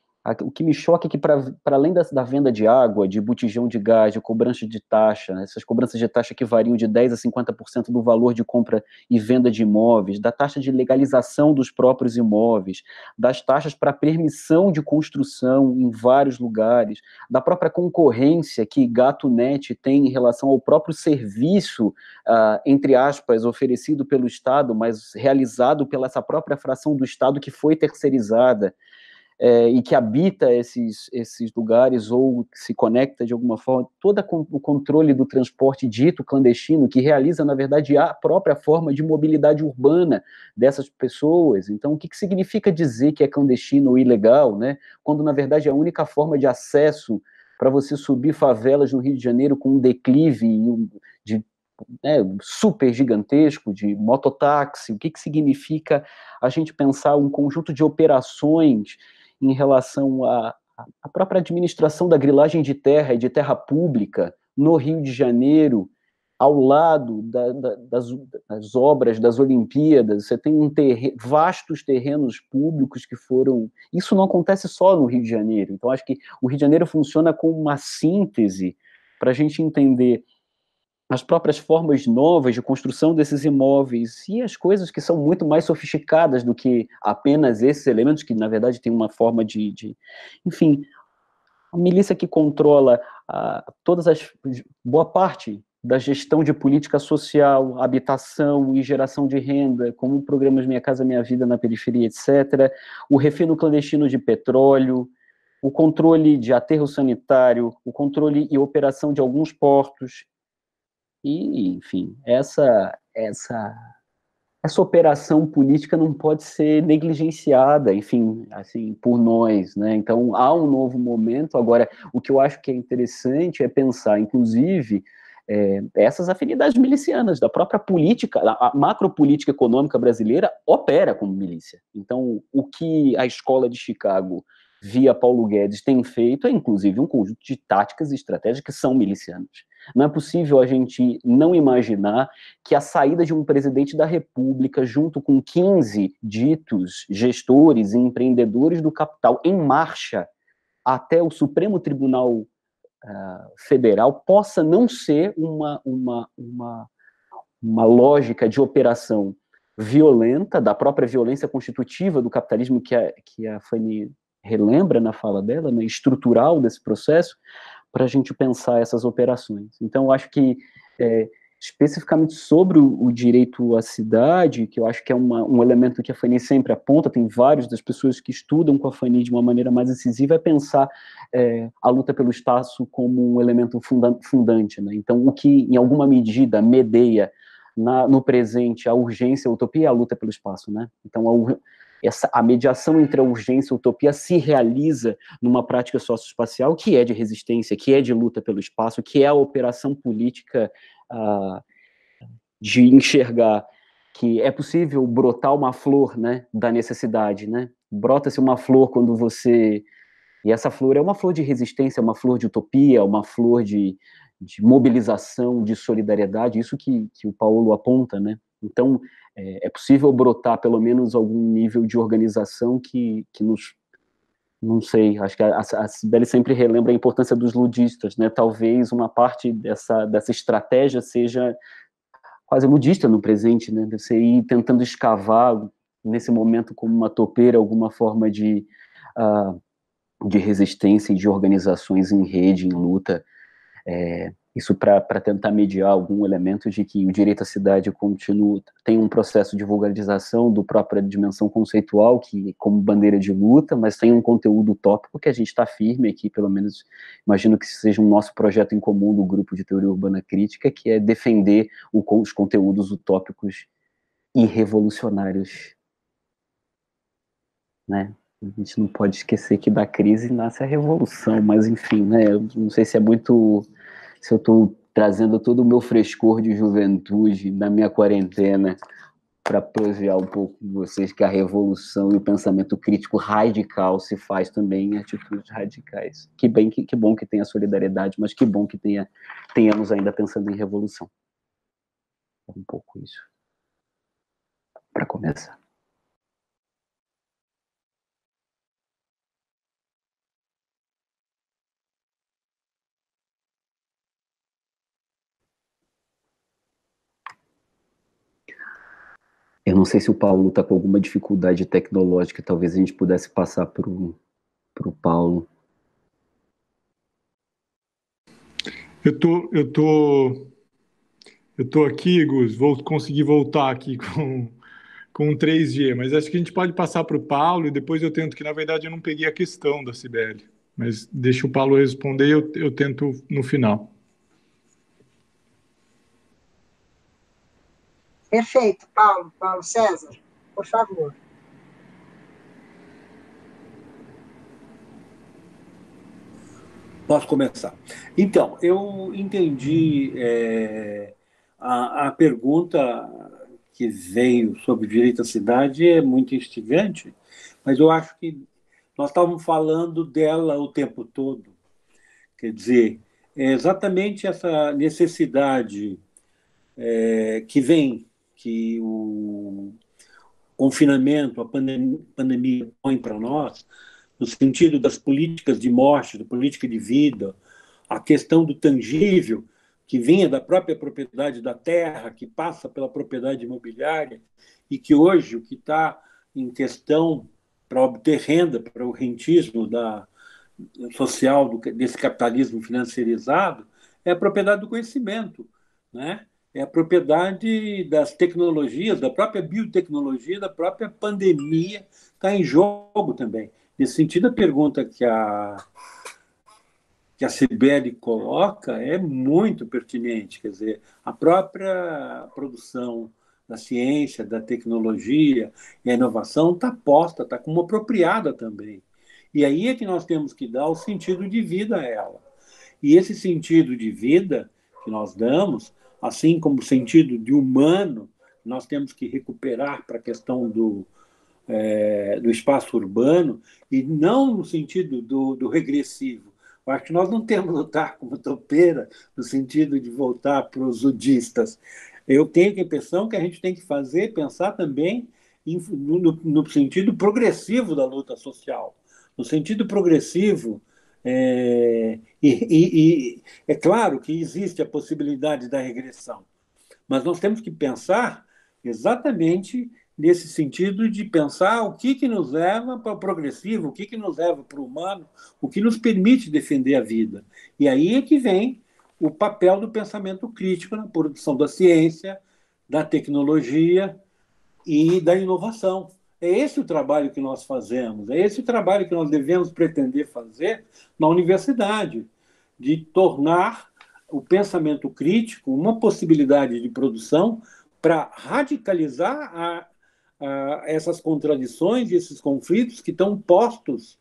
o que me choca é que, para além da, da, venda de água, de botijão de gás, de cobrança de taxa, né, essas cobranças de taxa que variam de 10% a 50% do valor de compra e venda de imóveis, da taxa de legalização dos próprios imóveis, das taxas para permissão de construção em vários lugares, da própria concorrência que GatoNet tem em relação ao próprio serviço, uh, entre aspas, oferecido pelo Estado, mas realizado pela essa própria fração do Estado que foi terceirizada é, e que habita esses, esses lugares ou se conecta de alguma forma, todo o controle do transporte dito clandestino, que realiza, na verdade, a própria forma de mobilidade urbana dessas pessoas. Então, o que, que significa dizer que é clandestino ou ilegal, né? quando, na verdade, a única forma de acesso para você subir favelas no Rio de Janeiro com um declive de né, super gigantesco de mototáxi, o que, que significa a gente pensar um conjunto de operações em relação à, à própria administração da grilagem de terra e de terra pública no Rio de Janeiro, ao lado da, da, das, das, obras das Olimpíadas, você tem um vastos terrenos públicos que foram. Isso não acontece só no Rio de Janeiro. Então, acho que o Rio de Janeiro funciona como uma síntese para a gente entender as próprias formas novas de construção desses imóveis e as coisas que são muito mais sofisticadas do que apenas esses elementos, que na verdade tem uma forma de. de enfim, a milícia que controla a, todas as. boa parte da gestão de política social, habitação e geração de renda, como programas Minha Casa Minha Vida na periferia, etc., o refino clandestino de petróleo, o controle de aterro sanitário, o controle e operação de alguns portos, e, enfim, essa, essa, essa operação política não pode ser negligenciada, enfim, assim, por nós, né? Então, há um novo momento. Agora, o que eu acho que é interessante é pensar, inclusive, é, essas afinidades milicianas, da própria política, a macropolítica econômica brasileira opera como milícia. Então, o que a escola de Chicago, via Paulo Guedes, tem feito é, inclusive, um conjunto de táticas e estratégias que são milicianas. Não é possível a gente não imaginar que a saída de um presidente da República, junto com 15 ditos gestores e empreendedores do capital em marcha até o Supremo Tribunal uh, Federal, possa não ser uma, uma, uma, uma lógica de operação violenta, da própria violência constitutiva do capitalismo que a, que a Fanny relembra na fala dela, né, estrutural desse processo, para a gente pensar essas operações. Então, eu acho que, é, especificamente sobre o, o, direito à cidade, que eu acho que é uma, um elemento que a Fanny sempre aponta, tem vários das pessoas que estudam com a Fanny de uma maneira mais incisiva, é pensar é, a luta pelo espaço como um elemento funda, fundante. Né? Então, o que, em alguma medida, medeia na, no presente a urgência, a utopia é a luta pelo espaço. Né? Então, a, essa, a mediação entre a urgência e a utopia se realiza numa prática socioespacial que é de resistência, que é de luta pelo espaço, que é a operação política uh, de enxergar que é possível brotar uma flor, né, da necessidade, né? Brota-se uma flor quando você e essa flor é uma flor de resistência, uma flor de utopia, uma flor de, de mobilização, de solidariedade, isso que, que o Paulo aponta, né? Então, é, é, possível brotar pelo menos algum nível de organização que, que nos não sei, acho que a, a Sibeli sempre relembra a importância dos ludistas, né? Talvez uma parte dessa, dessa estratégia seja quase ludista no presente, né? Você ir tentando escavar nesse momento como uma topeira, alguma forma de, uh, de resistência e de organizações em rede, em luta. É, isso para tentar mediar algum elemento de que o direito à cidade continua, tem um processo de vulgarização do própria dimensão conceitual, que como bandeira de luta, mas tem um conteúdo utópico que a gente está firme aqui, pelo menos imagino que seja um nosso projeto em comum do grupo de teoria urbana crítica, que é defender o, os conteúdos utópicos e revolucionários. Né? A gente não pode esquecer que da crise nasce a revolução, mas enfim, né? Eu não sei se é muito se eu estou trazendo todo o meu frescor de juventude da minha quarentena para prosear um pouco com vocês que a revolução e o pensamento crítico radical se faz também em atitudes radicais. Que bem que, que bom que tenha solidariedade, mas que bom que tenha tenhamos ainda pensando em revolução. É um pouco isso. Para começar. Eu não sei se o Paulo está com alguma dificuldade tecnológica, talvez a gente pudesse passar para o Paulo. Eu tô, eu tô, eu tô aqui, Gus, vou conseguir voltar aqui com, com 3G, mas acho que a gente pode passar para o Paulo e depois eu tento, que na verdade eu não peguei a questão da Cibele, mas deixa o Paulo responder e eu, eu tento no final. Perfeito, Paulo. Paulo César, por favor. Posso começar? Então, eu entendi é, a, a pergunta que veio sobre direito à cidade é muito instigante, mas eu acho que nós estávamos falando dela o tempo todo. Quer dizer, é exatamente essa necessidade é, que vem que o confinamento, a pandemia põe para nós, no sentido das políticas de morte, da política de vida, a questão do tangível, que vinha da própria propriedade da terra, que passa pela propriedade imobiliária, e que hoje o que está em questão para obter renda, para o rentismo da, social do, desse capitalismo financiarizado, é a propriedade do conhecimento. Né? É a propriedade das tecnologias, da própria biotecnologia, da própria pandemia, está em jogo também. Nesse sentido, a pergunta que a, que a Sibeli coloca é muito pertinente. Quer dizer, a própria produção da ciência, da tecnologia e a inovação está posta, está como apropriada também. E aí é que nós temos que dar o sentido de vida a ela. E esse sentido de vida que nós damos assim como o sentido de humano, nós temos que recuperar para a questão do, é, do espaço urbano, e não no sentido do, do regressivo. Eu acho que nós não temos que lutar como topeira no sentido de voltar para os udistas. Eu tenho a impressão que a gente tem que fazer, pensar também em, no, no sentido progressivo da luta social. No sentido progressivo é, e, e, e, é claro que existe a possibilidade da regressão, mas nós temos que pensar exatamente nesse sentido de pensar o que, que nos leva para o progressivo, o que, que nos leva para o humano, o que nos permite defender a vida. E aí é que vem o papel do pensamento crítico na produção da ciência, da tecnologia e da inovação. É esse o trabalho que nós fazemos, é esse o trabalho que nós devemos pretender fazer na universidade, de tornar o pensamento crítico uma possibilidade de produção para radicalizar a, a, essas contradições e esses conflitos que estão postos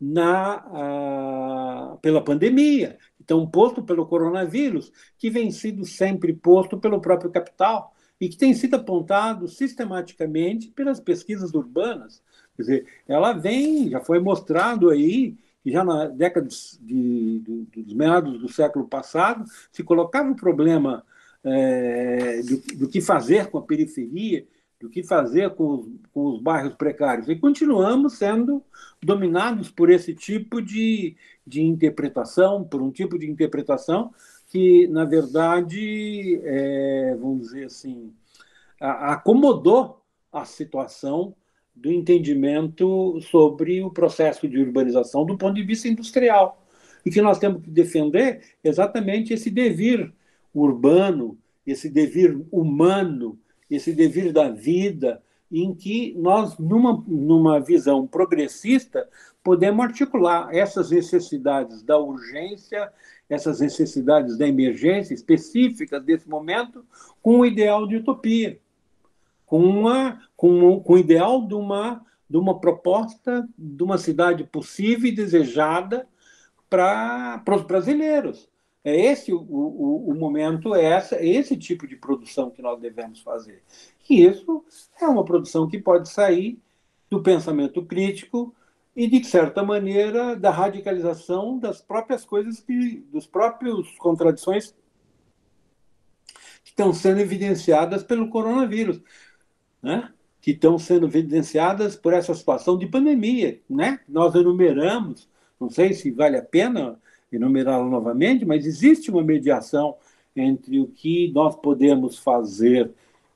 na, a, pela pandemia, que estão postos pelo coronavírus, que vem sido sempre posto pelo próprio capital e que tem sido apontado sistematicamente pelas pesquisas urbanas. Quer dizer, ela vem, já foi mostrado aí, que já na década de, de, dos meados do século passado se colocava o problema é, do, do, que fazer com a periferia, do que fazer com os, com os bairros precários. E continuamos sendo dominados por esse tipo de, de interpretação, por um tipo de interpretação que, na verdade, é, vamos dizer assim, acomodou a situação do entendimento sobre o processo de urbanização do ponto de vista industrial. E que nós temos que defender exatamente esse devir urbano, esse devir humano, esse devir da vida, em que nós, numa, numa visão progressista, podemos articular essas necessidades da urgência essas necessidades da emergência específicas desse momento com o ideal de utopia, com, uma, com, com o ideal de uma, de uma proposta de uma cidade possível e desejada para os brasileiros. É esse o, o, o momento, é essa, é esse tipo de produção que nós devemos fazer. E isso é uma produção que pode sair do pensamento crítico, e, de certa maneira, da radicalização das próprias coisas, que, dos próprios contradições que estão sendo evidenciadas pelo coronavírus, né? que estão sendo evidenciadas por essa situação de pandemia. Né? Nós enumeramos, não sei se vale a pena enumerá-lo novamente, mas existe uma mediação entre o que nós podemos fazer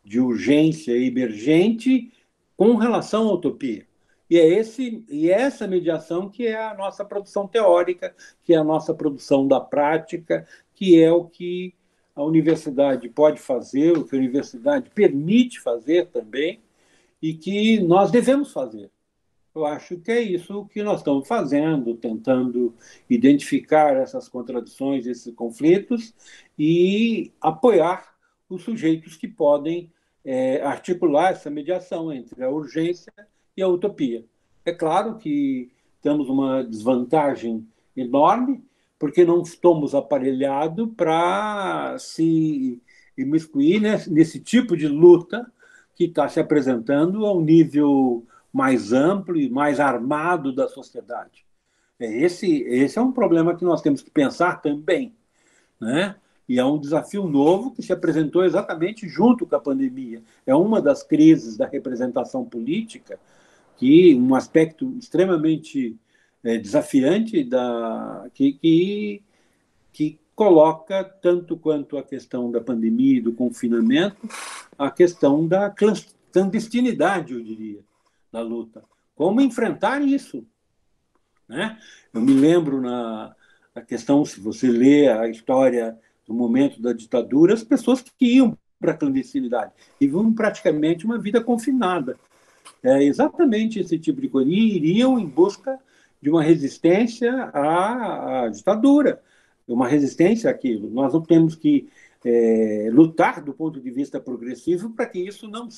de urgência emergente com relação à utopia. E é, esse, e é essa mediação que é a nossa produção teórica, que é a nossa produção da prática, que é o que a universidade pode fazer, o que a universidade permite fazer também, e que nós devemos fazer. Eu acho que é isso que nós estamos fazendo, tentando identificar essas contradições, esses conflitos e apoiar os sujeitos que podem é, articular essa mediação entre a urgência e a utopia. É claro que temos uma desvantagem enorme, porque não estamos aparelhados para se imiscuir nesse, tipo de luta que está se apresentando ao nível mais amplo e mais armado da sociedade. É, esse, esse é um problema que nós temos que pensar também. Né? E é um desafio novo que se apresentou exatamente junto com a pandemia. É uma das crises da representação política, que um aspecto extremamente é, desafiante da, que, que, que coloca, tanto quanto a questão da pandemia e do confinamento, a questão da clandestinidade, eu diria da luta. Como enfrentar isso? Né? Eu me lembro na, na questão, se você lê a história do momento da ditadura, as pessoas que iam para a clandestinidade viviam praticamente uma vida confinada. É exatamente esse tipo de coisa. E iriam em busca de uma resistência à, à ditadura, uma resistência àquilo. Nós não temos que é, lutar do ponto de vista progressivo para que isso não,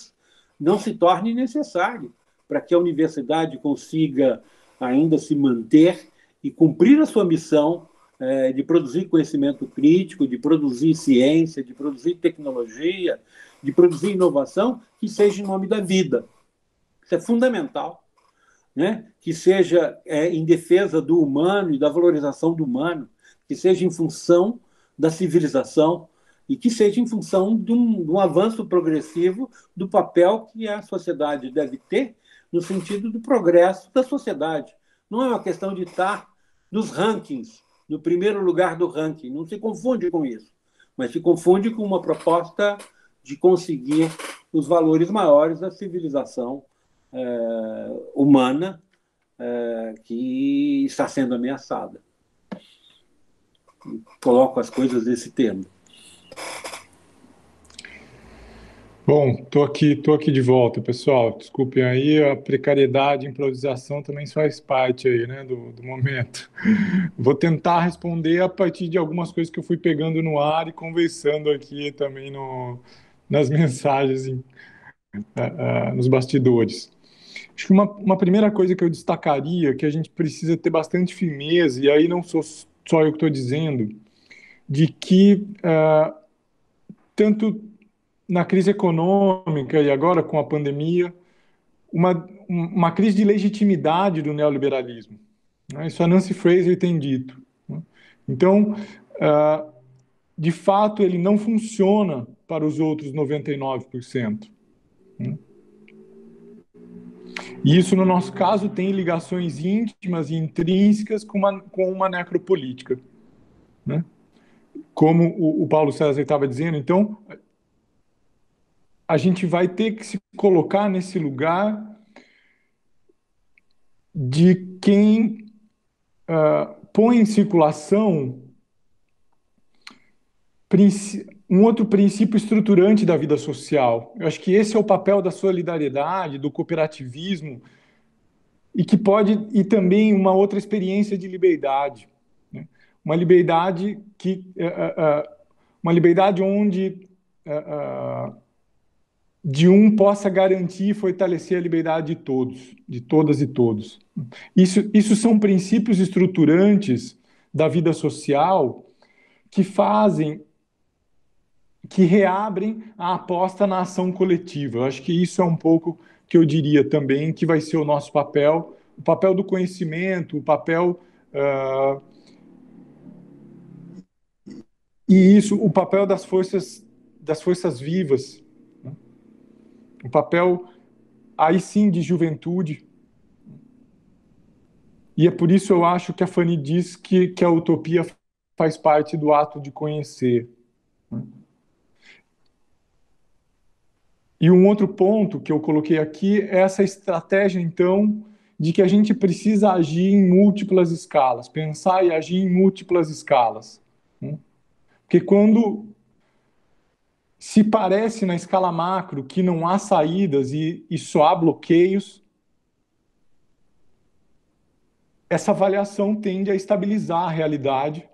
não se torne necessário para que a universidade consiga ainda se manter e cumprir a sua missão é, de produzir conhecimento crítico, de produzir ciência, de produzir tecnologia, de produzir inovação, que seja em nome da vida. Isso é fundamental. Né? Que seja é, em defesa do humano e da valorização do humano, que seja em função da civilização e que seja em função de um, de um avanço progressivo do papel que a sociedade deve ter no sentido do progresso da sociedade. Não é uma questão de estar nos rankings, no primeiro lugar do ranking. Não se confunde com isso, mas se confunde com uma proposta de conseguir os valores maiores da civilização é, humana é, que está sendo ameaçada. Coloco as coisas desse termo. Bom, estou aqui, tô aqui de volta, pessoal. Desculpem aí, a precariedade, a improvisação também faz parte aí, né, do, do momento. Vou tentar responder a partir de algumas coisas que eu fui pegando no ar e conversando aqui também no, nas mensagens, em, uh, uh, nos bastidores. Acho que uma, uma primeira coisa que eu destacaria, que a gente precisa ter bastante firmeza, e aí não sou só eu que estou dizendo, de que uh, tanto na crise econômica e agora com a pandemia, uma, uma crise de legitimidade do neoliberalismo. Né? Isso a Nancy Fraser tem dito. Né? Então, uh, de fato, ele não funciona para os outros 99%. Né? E isso, no nosso caso, tem ligações íntimas e intrínsecas com uma, com uma necropolítica. Né? Como o, o Paulo César estava dizendo, então, a gente vai ter que se colocar nesse lugar de quem uh, põe em circulação um outro princípio estruturante da vida social. Eu acho que esse é o papel da solidariedade, do cooperativismo, e que pode e também uma outra experiência de liberdade, né? uma liberdade que uh, uh, uma liberdade onde de um possa garantir e fortalecer a liberdade de todos, de todas e todos. Isso, isso são princípios estruturantes da vida social que fazem, que reabrem a aposta na ação coletiva. Eu acho que isso é um pouco que eu diria também que vai ser o nosso papel, o papel do conhecimento, o papel uh, e isso, o papel das forças das forças vivas um papel aí sim de juventude. E é por isso eu acho que a Fanny diz que, que a utopia faz parte do ato de conhecer. E um outro ponto que eu coloquei aqui é essa estratégia, então, de que a gente precisa agir em múltiplas escalas, pensar e agir em múltiplas escalas. Né? Porque quando se parece na escala macro que não há saídas e, e só há bloqueios, essa avaliação tende a estabilizar a realidade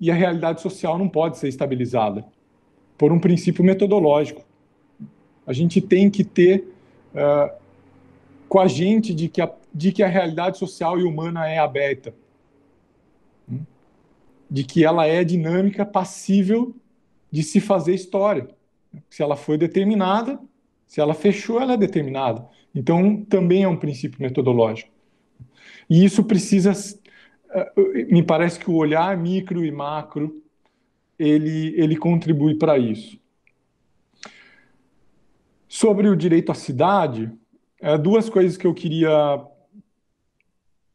e a realidade social não pode ser estabilizada por um princípio metodológico. A gente tem que ter uh, com a gente de que a, de que a realidade social e humana é aberta, de que ela é dinâmica, passível de se fazer história. Se ela foi determinada, se ela fechou, ela é determinada. Então, também é um princípio metodológico. E isso precisa, eh, me parece que o olhar micro e macro, ele, ele contribui para isso. Sobre o direito à cidade, é, duas coisas que eu queria,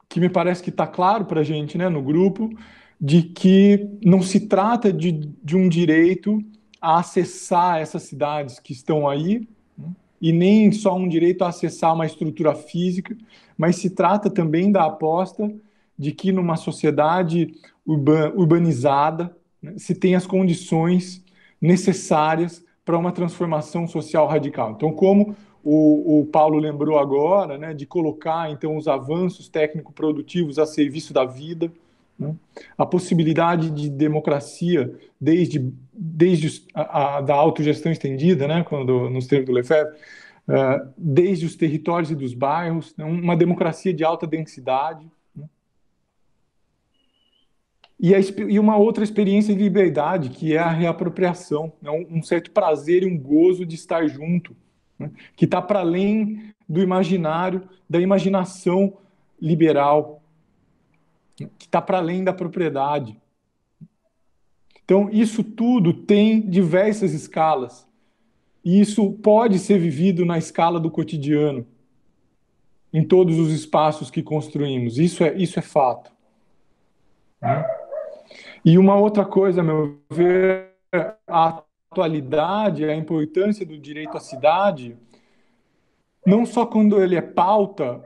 que me parece que está claro para a gente né, no grupo, de que não se trata de, de um direito a acessar essas cidades que estão aí, né, e nem só um direito a acessar uma estrutura física, mas se trata também da aposta de que numa sociedade urbanizada né, se tem as condições necessárias para uma transformação social radical. Então, como o, o Paulo lembrou agora, né, de colocar então os avanços técnico-produtivos a serviço da vida, né, a possibilidade de democracia desde, desde a, a da autogestão estendida, né, quando, nos termos do Lefebvre, uh, desde os territórios e dos bairros, né, uma democracia de alta densidade. Né, e, a, e, uma outra experiência de liberdade, que é a reapropriação, né, um, um certo prazer e um gozo de estar junto, né, que está para além do imaginário, da imaginação liberal, que está para além da propriedade. Então, isso tudo tem diversas escalas. E isso pode ser vivido na escala do cotidiano, em todos os espaços que construímos. Isso é, isso é fato. E uma outra coisa, meu ver, a atualidade, a importância do direito à cidade, não só quando ele é pauta,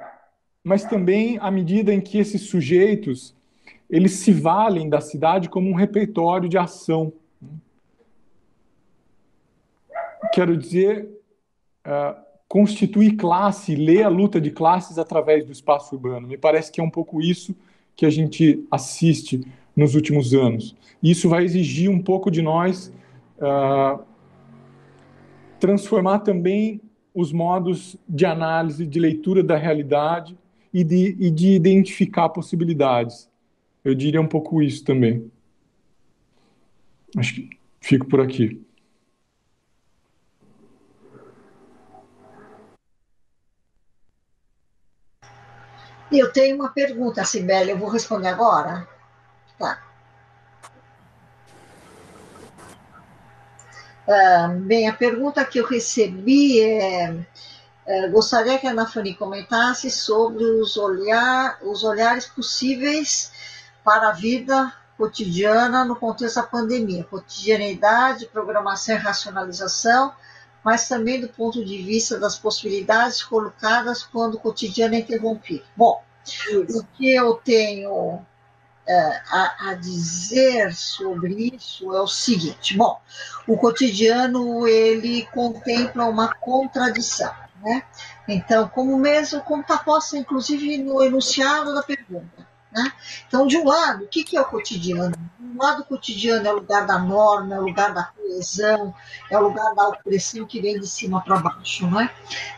mas também à medida em que esses sujeitos eles se valem da cidade como um repertório de ação. Quero dizer, uh, constituir classe, ler a luta de classes através do espaço urbano. Me parece que é um pouco isso que a gente assiste nos últimos anos. Isso vai exigir um pouco de nós uh, transformar também os modos de análise, de leitura da realidade e de, e de identificar possibilidades. Eu diria um pouco isso também. Acho que fico por aqui. Eu tenho uma pergunta, Sibeli, eu vou responder agora? Tá. Uh, bem, a pergunta que eu recebi é é, gostaria que a Ana Fanny comentasse sobre os, olhar, os olhares possíveis para a vida cotidiana no contexto da pandemia, cotidianeidade, programação e racionalização, mas também do ponto de vista das possibilidades colocadas quando o cotidiano é interrompido. Bom, Isso. o que eu tenho a, a, dizer sobre isso é o seguinte: bom, o cotidiano ele contempla uma contradição. Né? Então, como mesmo, como está posta, inclusive, no enunciado da pergunta. Né? Então, de um lado, o que, que é o cotidiano? Um lado, o cotidiano é o lugar da norma, é o lugar da coesão, é o lugar da opressão que vem de cima para baixo. Né?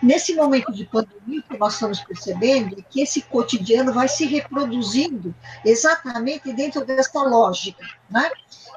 Nesse momento de pandemia, o que nós estamos percebendo é que esse cotidiano vai se reproduzindo exatamente dentro dessa lógica, né?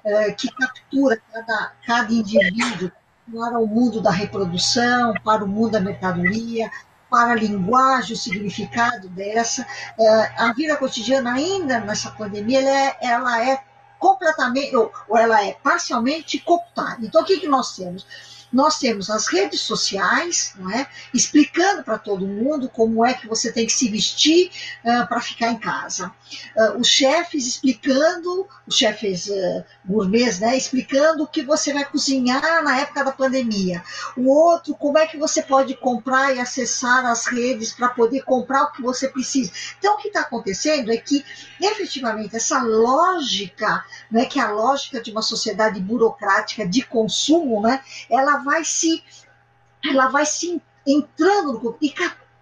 É, que captura cada, cada indivíduo, para o mundo da reprodução, para o mundo da mercadoria, para a linguagem, o significado dessa. É, a vida cotidiana, ainda nessa pandemia, ela é, ela é completamente, ou, ou, ela é parcialmente cooptada. Então, o que, que nós temos? Nós temos as redes sociais, não é? explicando para todo mundo como é que você tem que se vestir uh, para ficar em casa. Uh, os chefes explicando, os chefes uh, gourmets, né, explicando o que você vai cozinhar na época da pandemia. O outro, como é que você pode comprar e acessar as redes para poder comprar o que você precisa. Então, o que está acontecendo é que, efetivamente, essa lógica, né, que é a lógica de uma sociedade burocrática de consumo, né, ela vai se ela vai se entrando no e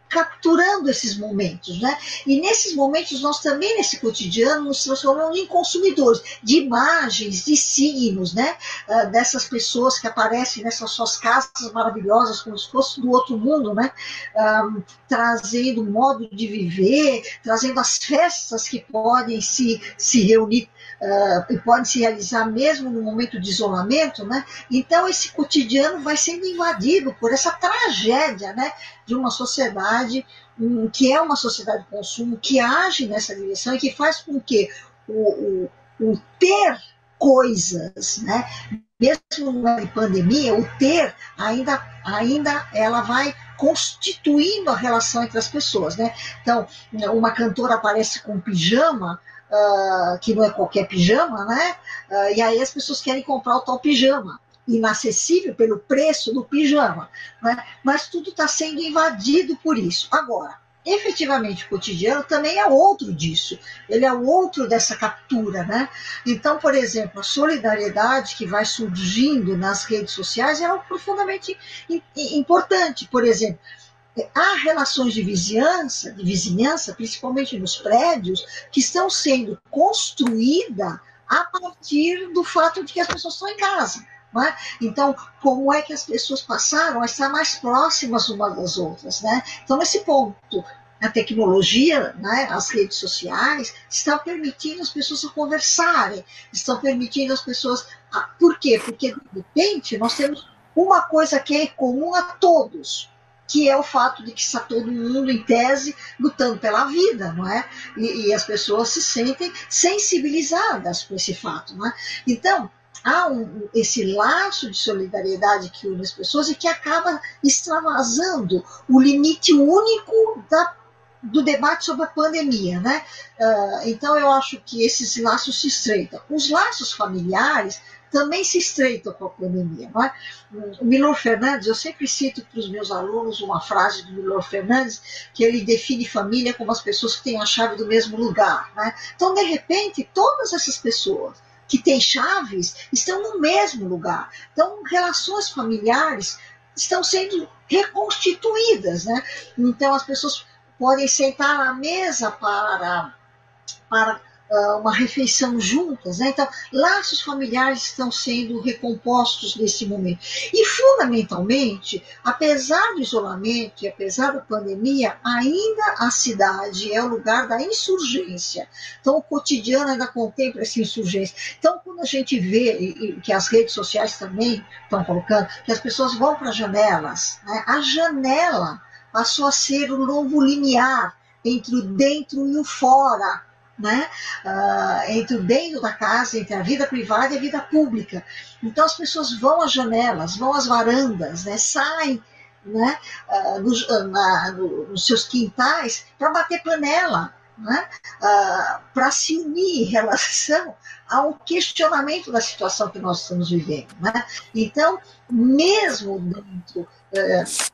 capturando esses momentos, né? E nesses momentos nós também nesse cotidiano nos transformamos em consumidores de imagens, de signos, né? Uh, dessas pessoas que aparecem nessas suas casas maravilhosas como se fosse do outro mundo, né? Um, trazendo modo de viver, trazendo as festas que podem se se reunir uh, e podem se realizar mesmo no momento de isolamento, né? Então esse cotidiano vai sendo invadido por essa tragédia, né? De uma sociedade um, que é uma sociedade de consumo, que age nessa direção e que faz com que o, o, o ter coisas, né? Mesmo na pandemia, o ter ainda, ainda ela vai constituindo a relação entre as pessoas, né? Então, uma cantora aparece com pijama, uh, que não é qualquer pijama, né? Uh, e aí as pessoas querem comprar o tal pijama, inacessível pelo preço do pijama, né? Mas tudo está sendo invadido por isso. Agora, efetivamente o cotidiano também é outro disso, ele é o outro dessa captura, né? Então, por exemplo, a solidariedade que vai surgindo nas redes sociais é profundamente importante. Por exemplo, há relações de vizinhança, de vizinhança, principalmente nos prédios, que estão sendo construídas a partir do fato de que as pessoas estão em casa. É? Então, como é que as pessoas passaram a estar mais próximas umas das outras? Né? Então, nesse ponto, a tecnologia, né, as redes sociais, estão permitindo as pessoas conversarem, estão permitindo as pessoas. Por quê? Porque, de repente, nós temos uma coisa que é comum a todos, que é o fato de que está todo mundo, em tese, lutando pela vida, não é? E, e as pessoas se sentem sensibilizadas com esse fato, não é? Então, há um, esse laço de solidariedade que une as pessoas e que acaba extravasando o limite único da, do debate sobre a pandemia, né? Uh, então, eu acho que esses laços se estreitam. Os laços familiares também se estreitam com a pandemia. Não é? O Milor Fernandes, eu sempre cito para os meus alunos uma frase do Milor Fernandes, que ele define família como as pessoas que têm a chave do mesmo lugar. Né? Então, de repente, todas essas pessoas que têm chaves estão no mesmo lugar. Então, relações familiares estão sendo reconstituídas. Né? Então, as pessoas podem sentar à mesa para, para uma refeição juntas. Né? Então, laços familiares estão sendo recompostos nesse momento. E, fundamentalmente, apesar do isolamento e apesar da pandemia, ainda a cidade é o lugar da insurgência. Então, o cotidiano ainda contempla essa insurgência. Então, quando a gente vê, e, que as redes sociais também estão colocando, que as pessoas vão para janelas, né? a janela passou a ser o novo limiar entre o dentro e o fora né? Uh, entre o dentro da casa, entre a vida privada e a vida pública. Então as pessoas vão às janelas, vão às varandas, né? saem né? Uh, nos, uh, na, no, nos seus quintais para bater panela, né? para se unir em relação ao questionamento da situação que nós estamos vivendo. Né? Então, mesmo dentro dessa,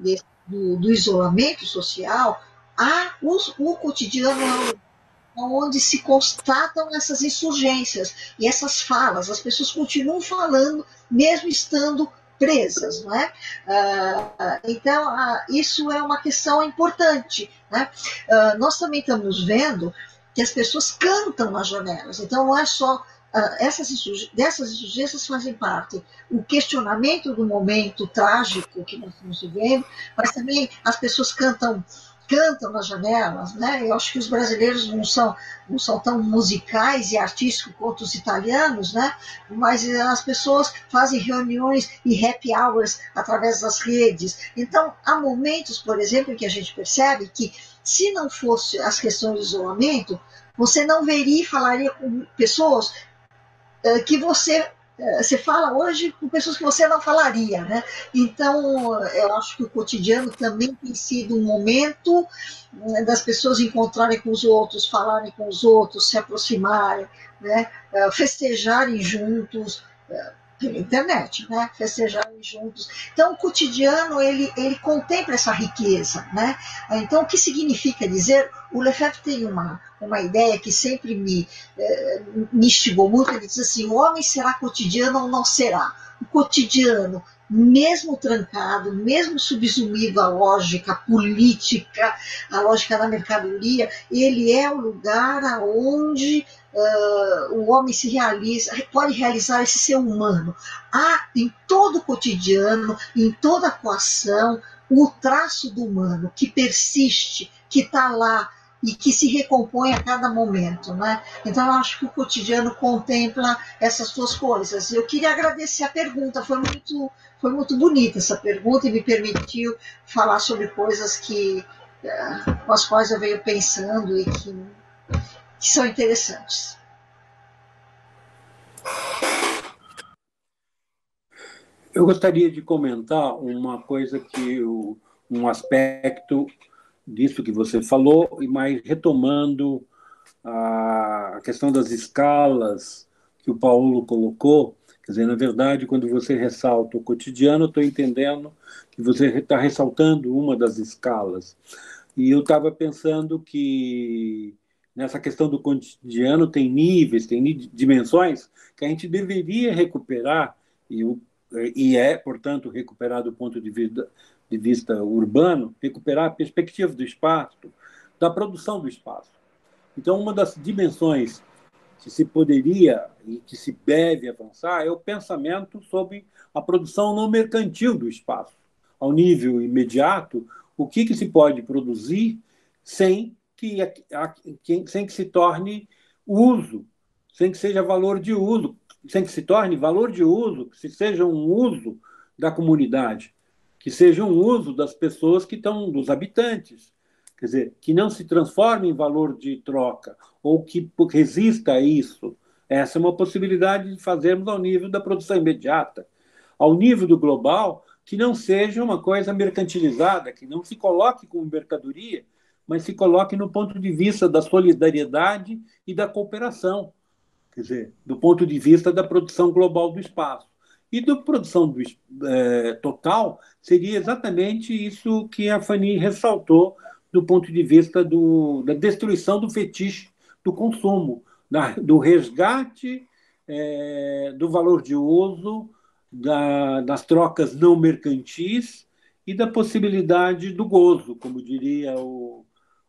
desse, do, do, isolamento social, há os, o cotidiano onde se constatam essas insurgências e essas falas. As pessoas continuam falando, mesmo estando presas, não é? Uh, então, uh, isso é uma questão importante. Né? Nós também estamos vendo que as pessoas cantam nas janelas, então não é só. essas dessas insurgências fazem parte o questionamento do momento trágico que nós estamos vivendo, mas também as pessoas cantam cantam nas janelas, né? Eu acho que os brasileiros não são, não são tão musicais e artísticos quanto os italianos, né? Mas as pessoas fazem reuniões e happy hours através das redes. Então, há momentos, por exemplo, em que a gente percebe que se não fosse as questões de isolamento, você não veria e falaria com pessoas uh, que você você fala hoje com pessoas que você não falaria, né? Então, eu acho que o cotidiano também tem sido um momento né, das pessoas encontrarem com os outros, falarem com os outros, se aproximarem, né? É, festejarem juntos, é, pela internet, né? Festejarem juntos. Então, o cotidiano ele, ele contempla essa riqueza, né? Então, o que significa dizer? O Lefebvre tem uma uma ideia que sempre me, eh, me instigou muito. Ele diz assim: o homem será cotidiano ou não será? O cotidiano, mesmo trancado, mesmo subsumido à lógica política, à lógica da mercadoria, ele é o lugar aonde uh, o homem se realiza, pode realizar esse ser humano. Há em todo o cotidiano, em toda a coação, o traço do humano que persiste, que está lá, e que se recompõe a cada momento, né? Então eu acho que o cotidiano contempla essas duas coisas. Eu queria agradecer a pergunta, foi muito, foi muito bonita essa pergunta e me permitiu falar sobre coisas que eh, com as quais eu venho pensando e que, que são interessantes. Eu gostaria de comentar uma coisa que um aspecto disso que você falou, e mais retomando a questão das escalas que o Paulo colocou. Quer dizer, na verdade, quando você ressalta o cotidiano, estou entendendo que você está ressaltando uma das escalas. E eu estava pensando que nessa questão do cotidiano tem níveis, tem dimensões que a gente deveria recuperar, e, e é, portanto, recuperar do ponto de vista de vista urbano, recuperar a perspectiva do espaço, da produção do espaço. Então, uma das dimensões que se poderia e que se deve avançar é o pensamento sobre a produção não mercantil do espaço. Ao nível imediato, o que, que se pode produzir sem que, sem que se torne uso, sem que seja valor de uso, sem que se torne valor de uso, que se seja um uso da comunidade que seja um uso das pessoas que estão, dos habitantes. Quer dizer, que não se transforme em valor de troca, ou que resista a isso. Essa é uma possibilidade de fazermos ao nível da produção imediata. Ao nível do global, que não seja uma coisa mercantilizada, que não se coloque como mercadoria, mas se coloque no ponto de vista da solidariedade e da cooperação, quer dizer, do ponto de vista da produção global do espaço. E da produção do, é, total seria exatamente isso que a Fanny ressaltou do ponto de vista do, da destruição do fetiche do consumo, da, do resgate é, do valor de uso, da, das trocas não mercantis e da possibilidade do gozo, como diria o,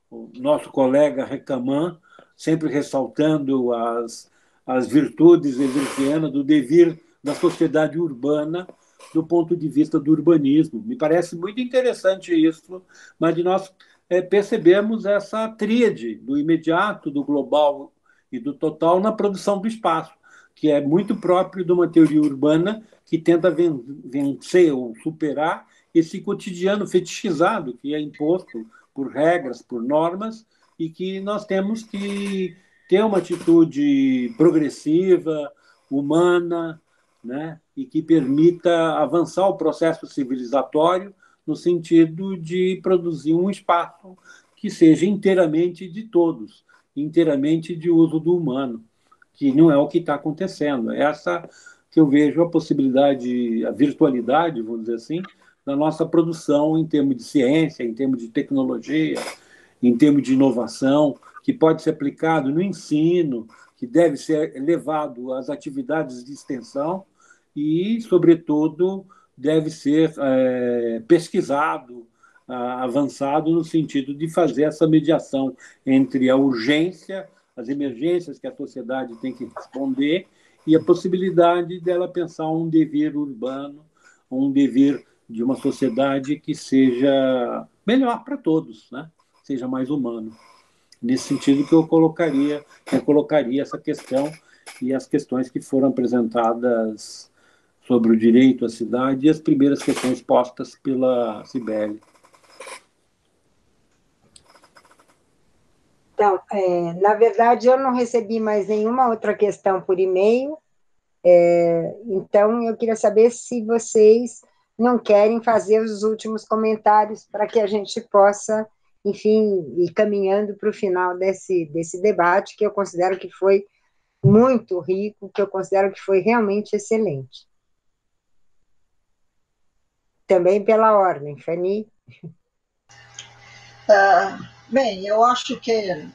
o nosso colega Recaman, sempre ressaltando as, as virtudes evirtianas do devir da sociedade urbana do ponto de vista do urbanismo. Me parece muito interessante isso, mas nós é, percebemos essa tríade do imediato, do global e do total na produção do espaço, que é muito próprio de uma teoria urbana que tenta vencer ou superar esse cotidiano fetichizado que é imposto por regras, por normas, e que nós temos que ter uma atitude progressiva, humana, né, e que permita avançar o processo civilizatório no sentido de produzir um espaço que seja inteiramente de todos, inteiramente de uso do humano, que não é o que está acontecendo. Essa que eu vejo a possibilidade, a virtualidade, vamos dizer assim, da nossa produção em termos de ciência, em termos de tecnologia, em termos de inovação, que pode ser aplicado no ensino, que deve ser levado às atividades de extensão e, sobretudo, deve ser é, pesquisado, avançado no sentido de fazer essa mediação entre a urgência, as emergências que a sociedade tem que responder e a possibilidade dela pensar um dever urbano, um dever de uma sociedade que seja melhor para todos, né? seja mais humano. Nesse sentido que eu colocaria, eu colocaria essa questão e as questões que foram apresentadas sobre o direito à cidade e as primeiras questões postas pela Cibele. Então, é, na verdade, eu não recebi mais nenhuma outra questão por e-mail, É, então, eu queria saber se vocês não querem fazer os últimos comentários para que a gente possa, enfim, ir caminhando para o final desse, desse debate, que eu considero que foi muito rico, que eu considero que foi realmente excelente. Também pela ordem, Fanny. Uh, bem, eu acho que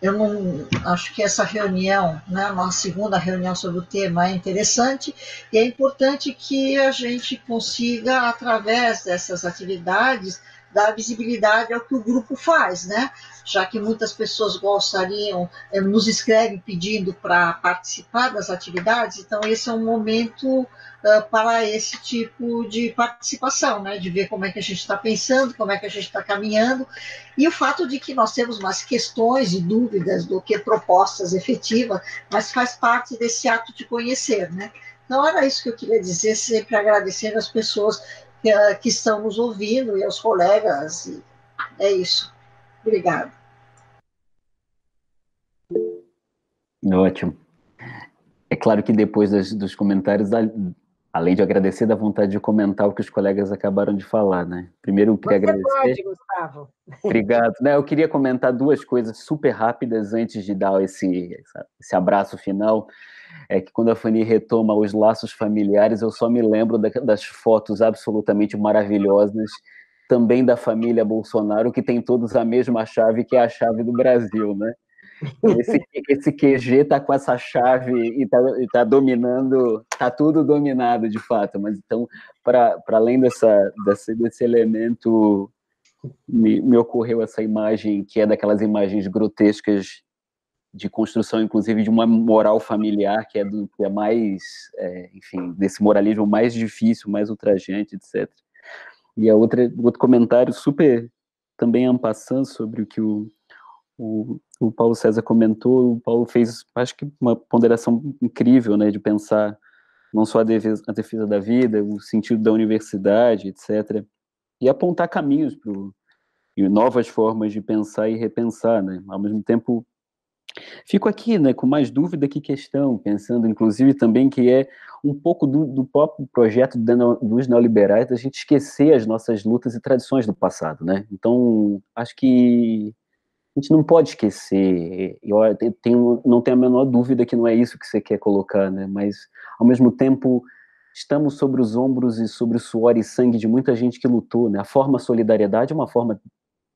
eu não acho que essa reunião, né, uma segunda reunião sobre o tema é interessante e é importante que a gente consiga, através dessas atividades, dar visibilidade ao que o grupo faz, né? Já que muitas pessoas gostariam, eh, nos escrevem pedindo para participar das atividades, então esse é um momento uh, para esse tipo de participação, né? De ver como é que a gente está pensando, como é que a gente está caminhando, e o fato de que nós temos mais questões e dúvidas do que propostas efetivas, mas faz parte desse ato de conhecer, né? Então era isso que eu queria dizer, sempre agradecendo as pessoas que, eh, que estão nos ouvindo e aos colegas. E é isso. Obrigada. Ótimo. É claro que depois das, dos comentários, além de agradecer, dá vontade de comentar o que os colegas acabaram de falar, né? Primeiro, eu queria Você agradecer. Pode, Gustavo. Obrigado. Né, eu queria comentar duas coisas super rápidas antes de dar esse, esse abraço final é que quando a Fanny retoma os laços familiares, eu só me lembro das fotos absolutamente maravilhosas, também da família Bolsonaro, que tem todos a mesma chave, que é a chave do Brasil, né? Esse, esse QG está com essa chave e está tá dominando, está tudo dominado de fato. Mas então, para além dessa, desse, desse elemento, me, me ocorreu essa imagem que é daquelas imagens grotescas de construção, inclusive, de uma moral familiar que é, do, que é mais, é, enfim, desse moralismo mais difícil, mais ultrajante, etc. E a outra, outro comentário super também ampassando sobre o que o, o, o, Paulo César comentou, o Paulo fez, acho que uma ponderação incrível, né, de pensar não só a defesa, a defesa da vida, o sentido da universidade, etc., e apontar caminhos para novas formas de pensar e repensar, né? Ao mesmo tempo, Fico aqui, né, com mais dúvida que questão, pensando, inclusive, também que é um pouco do, do próprio projeto dos neoliberais a gente esquecer as nossas lutas e tradições do passado, né? Então, acho que a gente não pode esquecer. Eu tenho, não tenho a menor dúvida que não é isso que você quer colocar, né? Mas, ao mesmo tempo, estamos sobre os ombros e sobre o suor e sangue de muita gente que lutou, né? A forma solidariedade é uma forma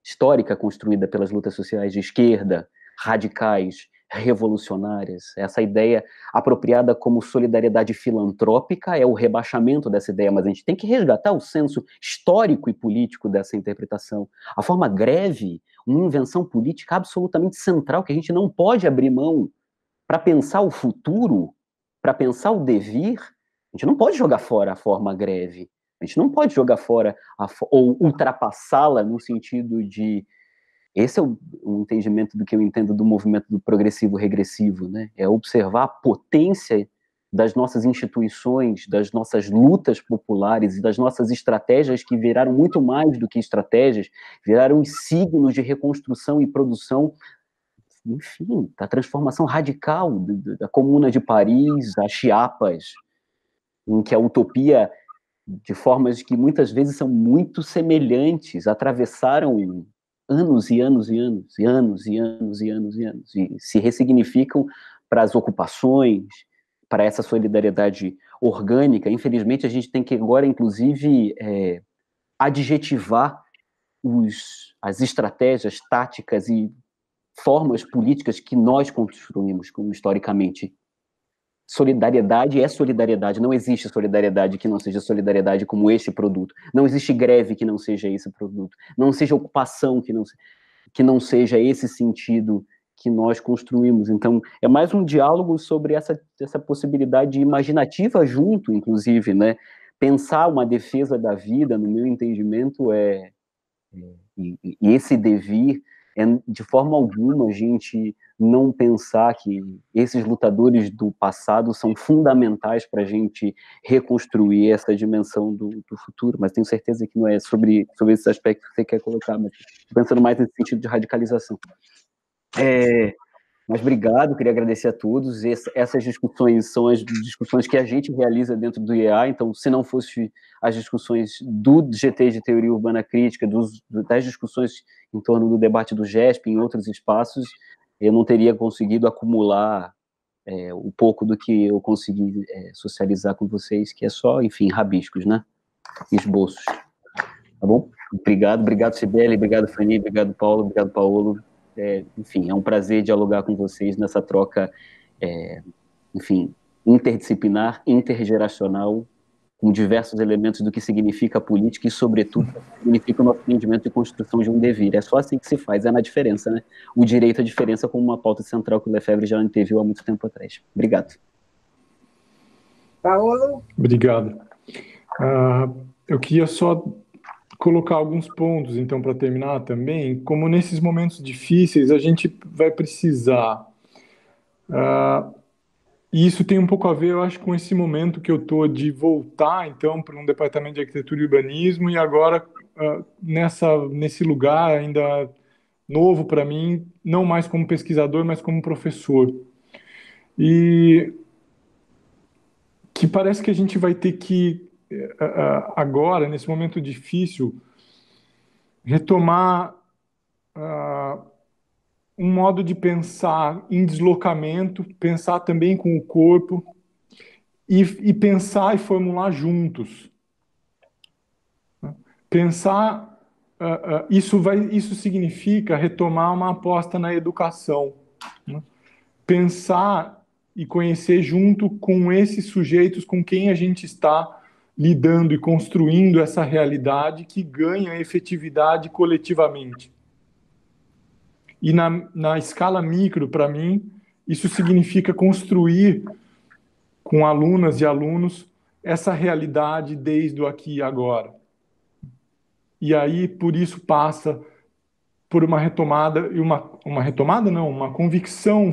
histórica construída pelas lutas sociais de esquerda, radicais, revolucionárias. Essa ideia apropriada como solidariedade filantrópica é o rebaixamento dessa ideia, mas a gente tem que resgatar o senso histórico e político dessa interpretação. A forma greve, uma invenção política absolutamente central que a gente não pode abrir mão para pensar o futuro, para pensar o devir. A gente não pode jogar fora a forma greve. A gente não pode jogar fora a, ou ultrapassá-la no sentido de esse é o, o, entendimento do que eu entendo do movimento do progressivo regressivo, né? É observar a potência das nossas instituições, das nossas lutas populares e das nossas estratégias que viraram muito mais do que estratégias, viraram os signos de reconstrução e produção, enfim, da transformação radical da Comuna de Paris, a Chiapas, em que a utopia de formas que muitas vezes são muito semelhantes, atravessaram anos e anos e anos, e anos e anos e anos e anos, e se ressignificam para as ocupações, para essa solidariedade orgânica. Infelizmente, a gente tem que agora, inclusive, é, adjetivar os, as estratégias, táticas e formas políticas que nós construímos historicamente solidariedade é solidariedade. Não existe solidariedade que não seja solidariedade como este produto. Não existe greve que não seja esse produto. Não seja ocupação que não, que não seja esse sentido que nós construímos. Então, é mais um diálogo sobre essa, essa possibilidade imaginativa junto, inclusive, né? Pensar uma defesa da vida, no meu entendimento, é e, e esse devir é de forma alguma a gente não pensar que esses lutadores do passado são fundamentais para a gente reconstruir essa dimensão do, do, futuro, mas tenho certeza que não é sobre, sobre esse aspecto que você quer colocar, mas pensando mais nesse sentido de radicalização. É, Mas obrigado, queria agradecer a todos. Essas discussões são as discussões que a gente realiza dentro do IEA, então, se não fosse as discussões do GT de Teoria Urbana Crítica, dos, das discussões em torno do debate do GESP em outros espaços, eu não teria conseguido acumular é, o pouco do que eu consegui é, socializar com vocês, que é só, enfim, rabiscos, né? Esboços. Tá bom? Obrigado, obrigado, Sibeli, obrigado, Fanny, obrigado, Paulo, obrigado, Paulo. É, enfim, é um prazer dialogar com vocês nessa troca, é, enfim, interdisciplinar, intergeracional, com diversos elementos do que significa a política e, sobretudo, significa o nosso entendimento de construção de um devir. É só assim que se faz, é na diferença, né? O direito à diferença como uma pauta central que o Lefebvre já anteviu há muito tempo atrás. Obrigado. Paulo? Obrigado. Uh, eu queria só colocar alguns pontos, então, para terminar também, como nesses momentos difíceis a gente vai precisar. Uh, e isso tem um pouco a ver, eu acho, com esse momento que eu estou de voltar, então, para um departamento de arquitetura e urbanismo e agora uh, nessa nesse lugar ainda novo para mim, não mais como pesquisador, mas como professor. E que parece que a gente vai ter que agora, nesse momento difícil, retomar uh, um modo de pensar em deslocamento, pensar também com o corpo e, e pensar e formular juntos. Pensar, uh, uh, isso, vai, isso significa retomar uma aposta na educação. Né? Pensar e conhecer junto com esses sujeitos com quem a gente está lidando e construindo essa realidade que ganha efetividade coletivamente. E na, na escala micro, para mim, isso significa construir com alunas e alunos essa realidade desde o aqui e agora. E aí, por isso, passa por uma retomada, e uma, uma retomada não, uma convicção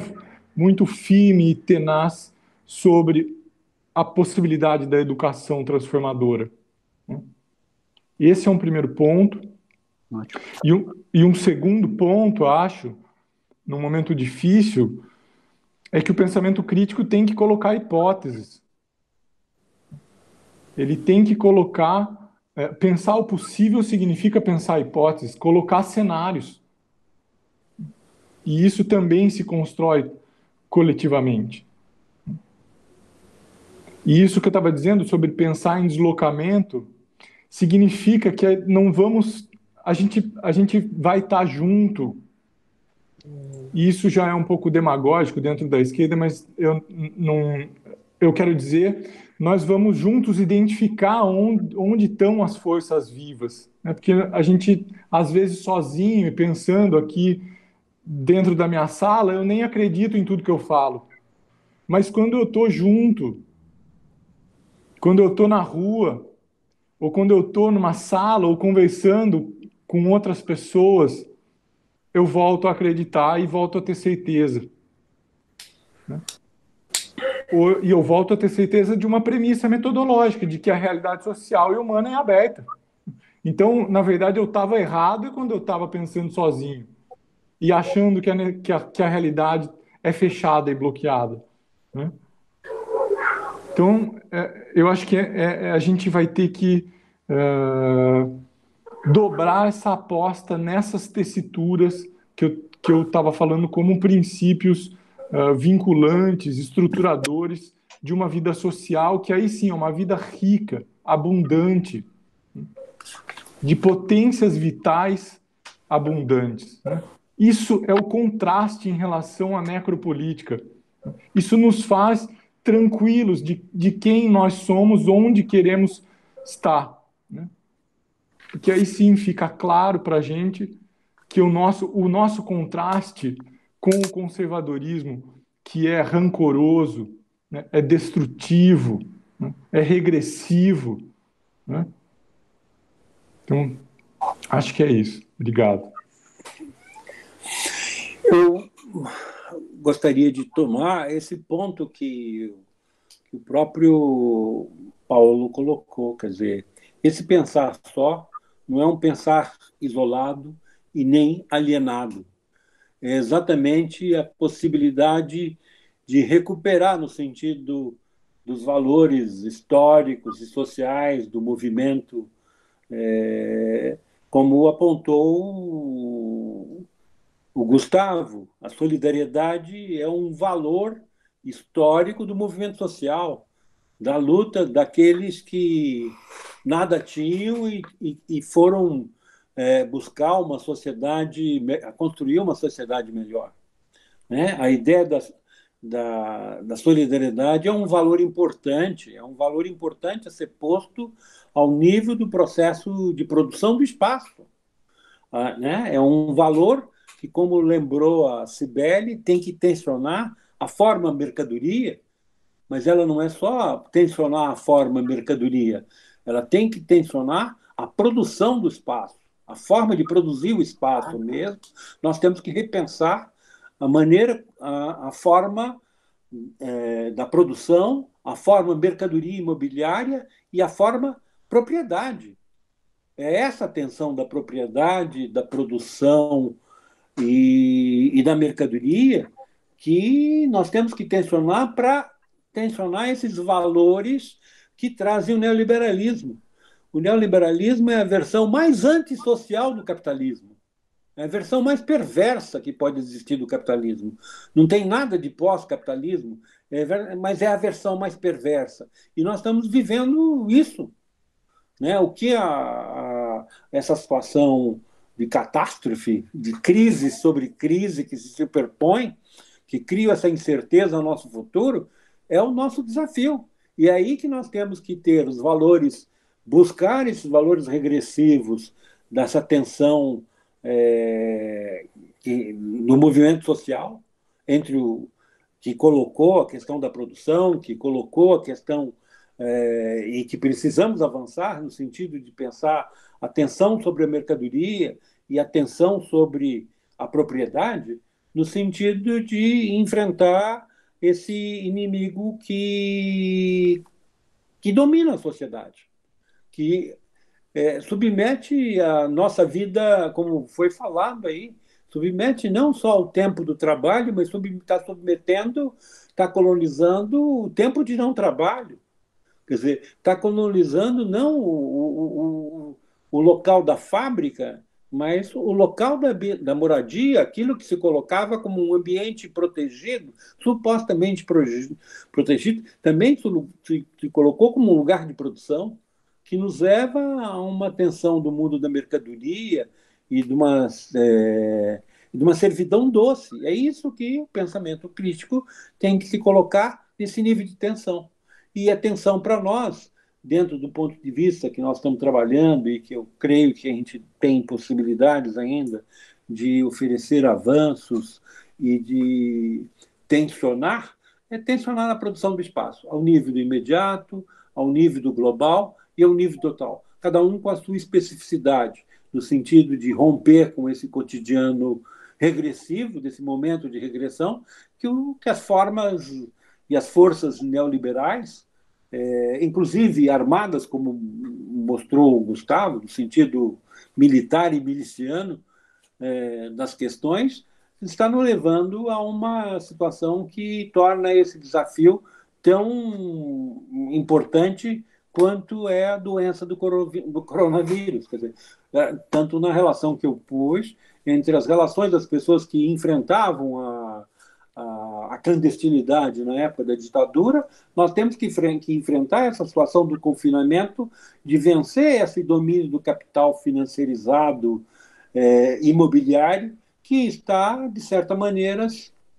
muito firme e tenaz sobre a possibilidade da educação transformadora. Esse é um primeiro ponto. E um, e um segundo ponto, acho, num momento difícil, é que o pensamento crítico tem que colocar hipóteses. Ele tem que colocar. É, pensar o possível significa pensar hipóteses, colocar cenários. E isso também se constrói coletivamente. E isso que eu estava dizendo sobre pensar em deslocamento significa que não vamos, a gente, a gente vai estar tá junto. E isso já é um pouco demagógico dentro da esquerda, mas eu não, eu quero dizer, nós vamos juntos identificar onde, onde estão as forças vivas, né? Porque a gente às vezes sozinho e pensando aqui dentro da minha sala, eu nem acredito em tudo que eu falo. Mas quando eu estou junto, quando eu estou na rua, ou quando eu estou numa sala, ou conversando com outras pessoas, eu volto a acreditar e volto a ter certeza. Né? E eu volto a ter certeza de uma premissa metodológica, de que a realidade social e humana é aberta. Então, na verdade, eu estava errado quando eu estava pensando sozinho e achando que a, que a, que a realidade é fechada e bloqueada. Né? Então, é, eu acho que é, é, a gente vai ter que é, dobrar essa aposta nessas tessituras que eu que eu estava falando como princípios é, vinculantes, estruturadores de uma vida social que aí sim é uma vida rica, abundante, de potências vitais abundantes. Né? Isso é o contraste em relação à necropolítica. Isso nos faz tranquilos de, de quem nós somos, onde queremos estar. Né? Porque aí sim fica claro para a gente que o nosso, o nosso contraste com o conservadorismo, que é rancoroso, né? é destrutivo, né? é regressivo. Né? Então, acho que é isso. Obrigado. Eu gostaria de tomar esse ponto que, que o próprio Paulo colocou, quer dizer, esse pensar só não é um pensar isolado e nem alienado. é exatamente a possibilidade de recuperar no sentido dos valores históricos e sociais do movimento, é, como apontou o Gustavo, a solidariedade é um valor histórico do movimento social, da luta daqueles que nada tinham e, e, e foram é, buscar uma sociedade, construir uma sociedade melhor. Né? A ideia da, da, da, solidariedade é um valor importante, é um valor importante a ser posto ao nível do processo de produção do espaço. Ah, né? É um valor que, como lembrou a Cibele, tem que tensionar a forma mercadoria, mas ela não é só tensionar a forma mercadoria, ela tem que tensionar a produção do espaço, a forma de produzir o espaço mesmo. Nós temos que repensar a maneira, a, a forma é, da produção, a forma mercadoria imobiliária e a forma propriedade. É essa tensão da propriedade, da produção, e, e da mercadoria que nós temos que tensionar para tensionar esses valores que trazem o neoliberalismo. O neoliberalismo é a versão mais antissocial do capitalismo. É a versão mais perversa que pode existir do capitalismo. Não tem nada de pós-capitalismo, é, mas é a versão mais perversa. E nós estamos vivendo isso. Né? O que a, a, essa situação de catástrofe, de crise sobre crise que se superpõe, que cria essa incerteza no nosso futuro, é o nosso desafio. E é aí que nós temos que ter os valores, buscar esses valores regressivos dessa tensão é, que, no movimento social, entre o que colocou a questão da produção, que colocou a questão é, e que precisamos avançar no sentido de pensar atenção sobre a mercadoria e atenção sobre a propriedade, no sentido de enfrentar esse inimigo que, que domina a sociedade, que é, submete a nossa vida, como foi falado aí, submete não só o tempo do trabalho, mas está submetendo, está colonizando o tempo de não trabalho. Quer dizer, está colonizando não o, o, o, local da fábrica, mas o local da, da, moradia, aquilo que se colocava como um ambiente protegido, supostamente protegido, também se, se, colocou como um lugar de produção, que nos leva a uma tensão do mundo da mercadoria e de uma, é, de uma servidão doce. É isso que o pensamento crítico tem que se colocar nesse nível de tensão. E a tensão para nós dentro do ponto de vista que nós estamos trabalhando e que eu creio que a gente tem possibilidades ainda de oferecer avanços e de tensionar, é tensionar a produção do espaço, ao nível do imediato, ao nível do global e ao nível total. Cada um com a sua especificidade, no sentido de romper com esse cotidiano regressivo, desse momento de regressão, que, o, que as formas e as forças neoliberais é, inclusive armadas, como mostrou o Gustavo, no sentido militar e miliciano é, das questões, está nos levando a uma situação que torna esse desafio tão importante quanto é a doença do coronavírus. Quer dizer, é, tanto na relação que eu pus entre as relações das pessoas que enfrentavam a, a, clandestinidade na época da ditadura, nós temos que, que, enfrentar essa situação do confinamento, de vencer esse domínio do capital financeirizado é, imobiliário, que está, de certa maneira,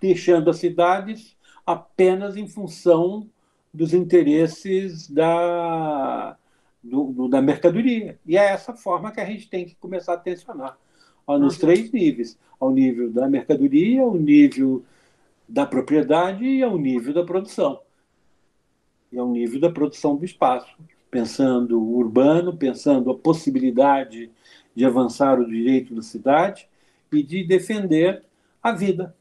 deixando as cidades apenas em função dos interesses da, do, do, da mercadoria. E é essa forma que a gente tem que começar a tensionar, nos três níveis: ao nível da mercadoria, ao nível da propriedade e ao nível da produção. E ao nível da produção do espaço, pensando o urbano, pensando a possibilidade de avançar o direito da cidade e de defender a vida,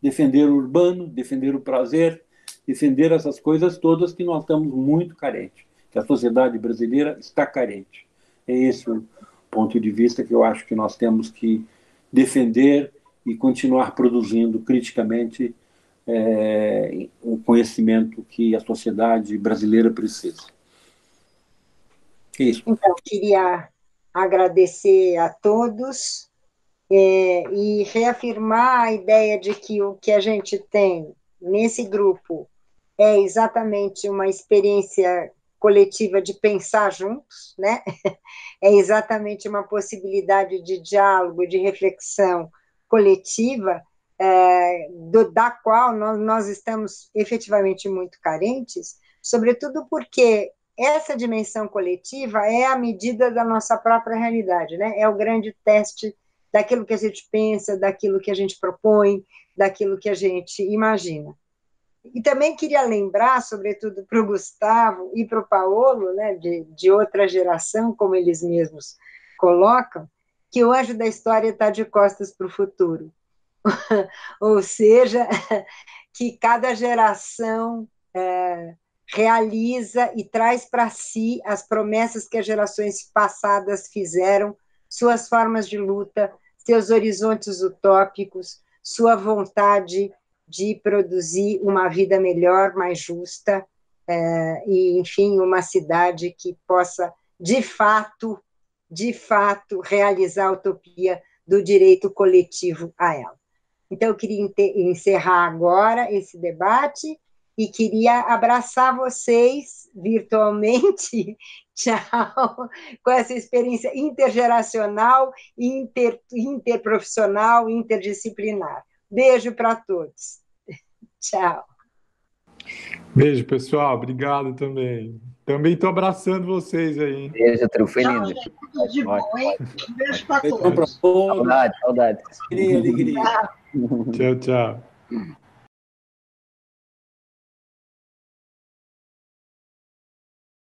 defender o urbano, defender o prazer, defender essas coisas todas que nós estamos muito carentes, que a sociedade brasileira está carente. É esse o ponto de vista que eu acho que nós temos que defender e continuar produzindo criticamente é, o conhecimento que a sociedade brasileira precisa. É isso. Então, queria agradecer a todos é, e reafirmar a ideia de que o que a gente tem nesse grupo é exatamente uma experiência coletiva de pensar juntos, né? É exatamente uma possibilidade de diálogo, de reflexão coletiva, é, do, da qual nós, nós estamos efetivamente muito carentes, sobretudo porque essa dimensão coletiva é a medida da nossa própria realidade, né? É o grande teste daquilo que a gente pensa, daquilo que a gente propõe, daquilo que a gente imagina. E também queria lembrar, sobretudo para o Gustavo e para o Paulo, né, de, de outra geração, como eles mesmos colocam, que o anjo da história está de costas para o futuro. Ou seja, que cada geração é, realiza e traz para si as promessas que as gerações passadas fizeram, suas formas de luta, seus horizontes utópicos, sua vontade de produzir uma vida melhor, mais justa, é, e, enfim, uma cidade que possa, de fato, de fato, realizar a utopia do direito coletivo a ela. Então, eu queria encerrar agora esse debate e queria abraçar vocês virtualmente, tchau, com essa experiência intergeracional, inter, interprofissional, interdisciplinar. Beijo para todos. Tchau. Beijo, pessoal. Obrigado também. Também estou abraçando vocês aí. Beijo, Tru. Tudo de bom, hein? Beijo para todos. Saudade, saudade. Alegria, alegria. Tchau, tchau.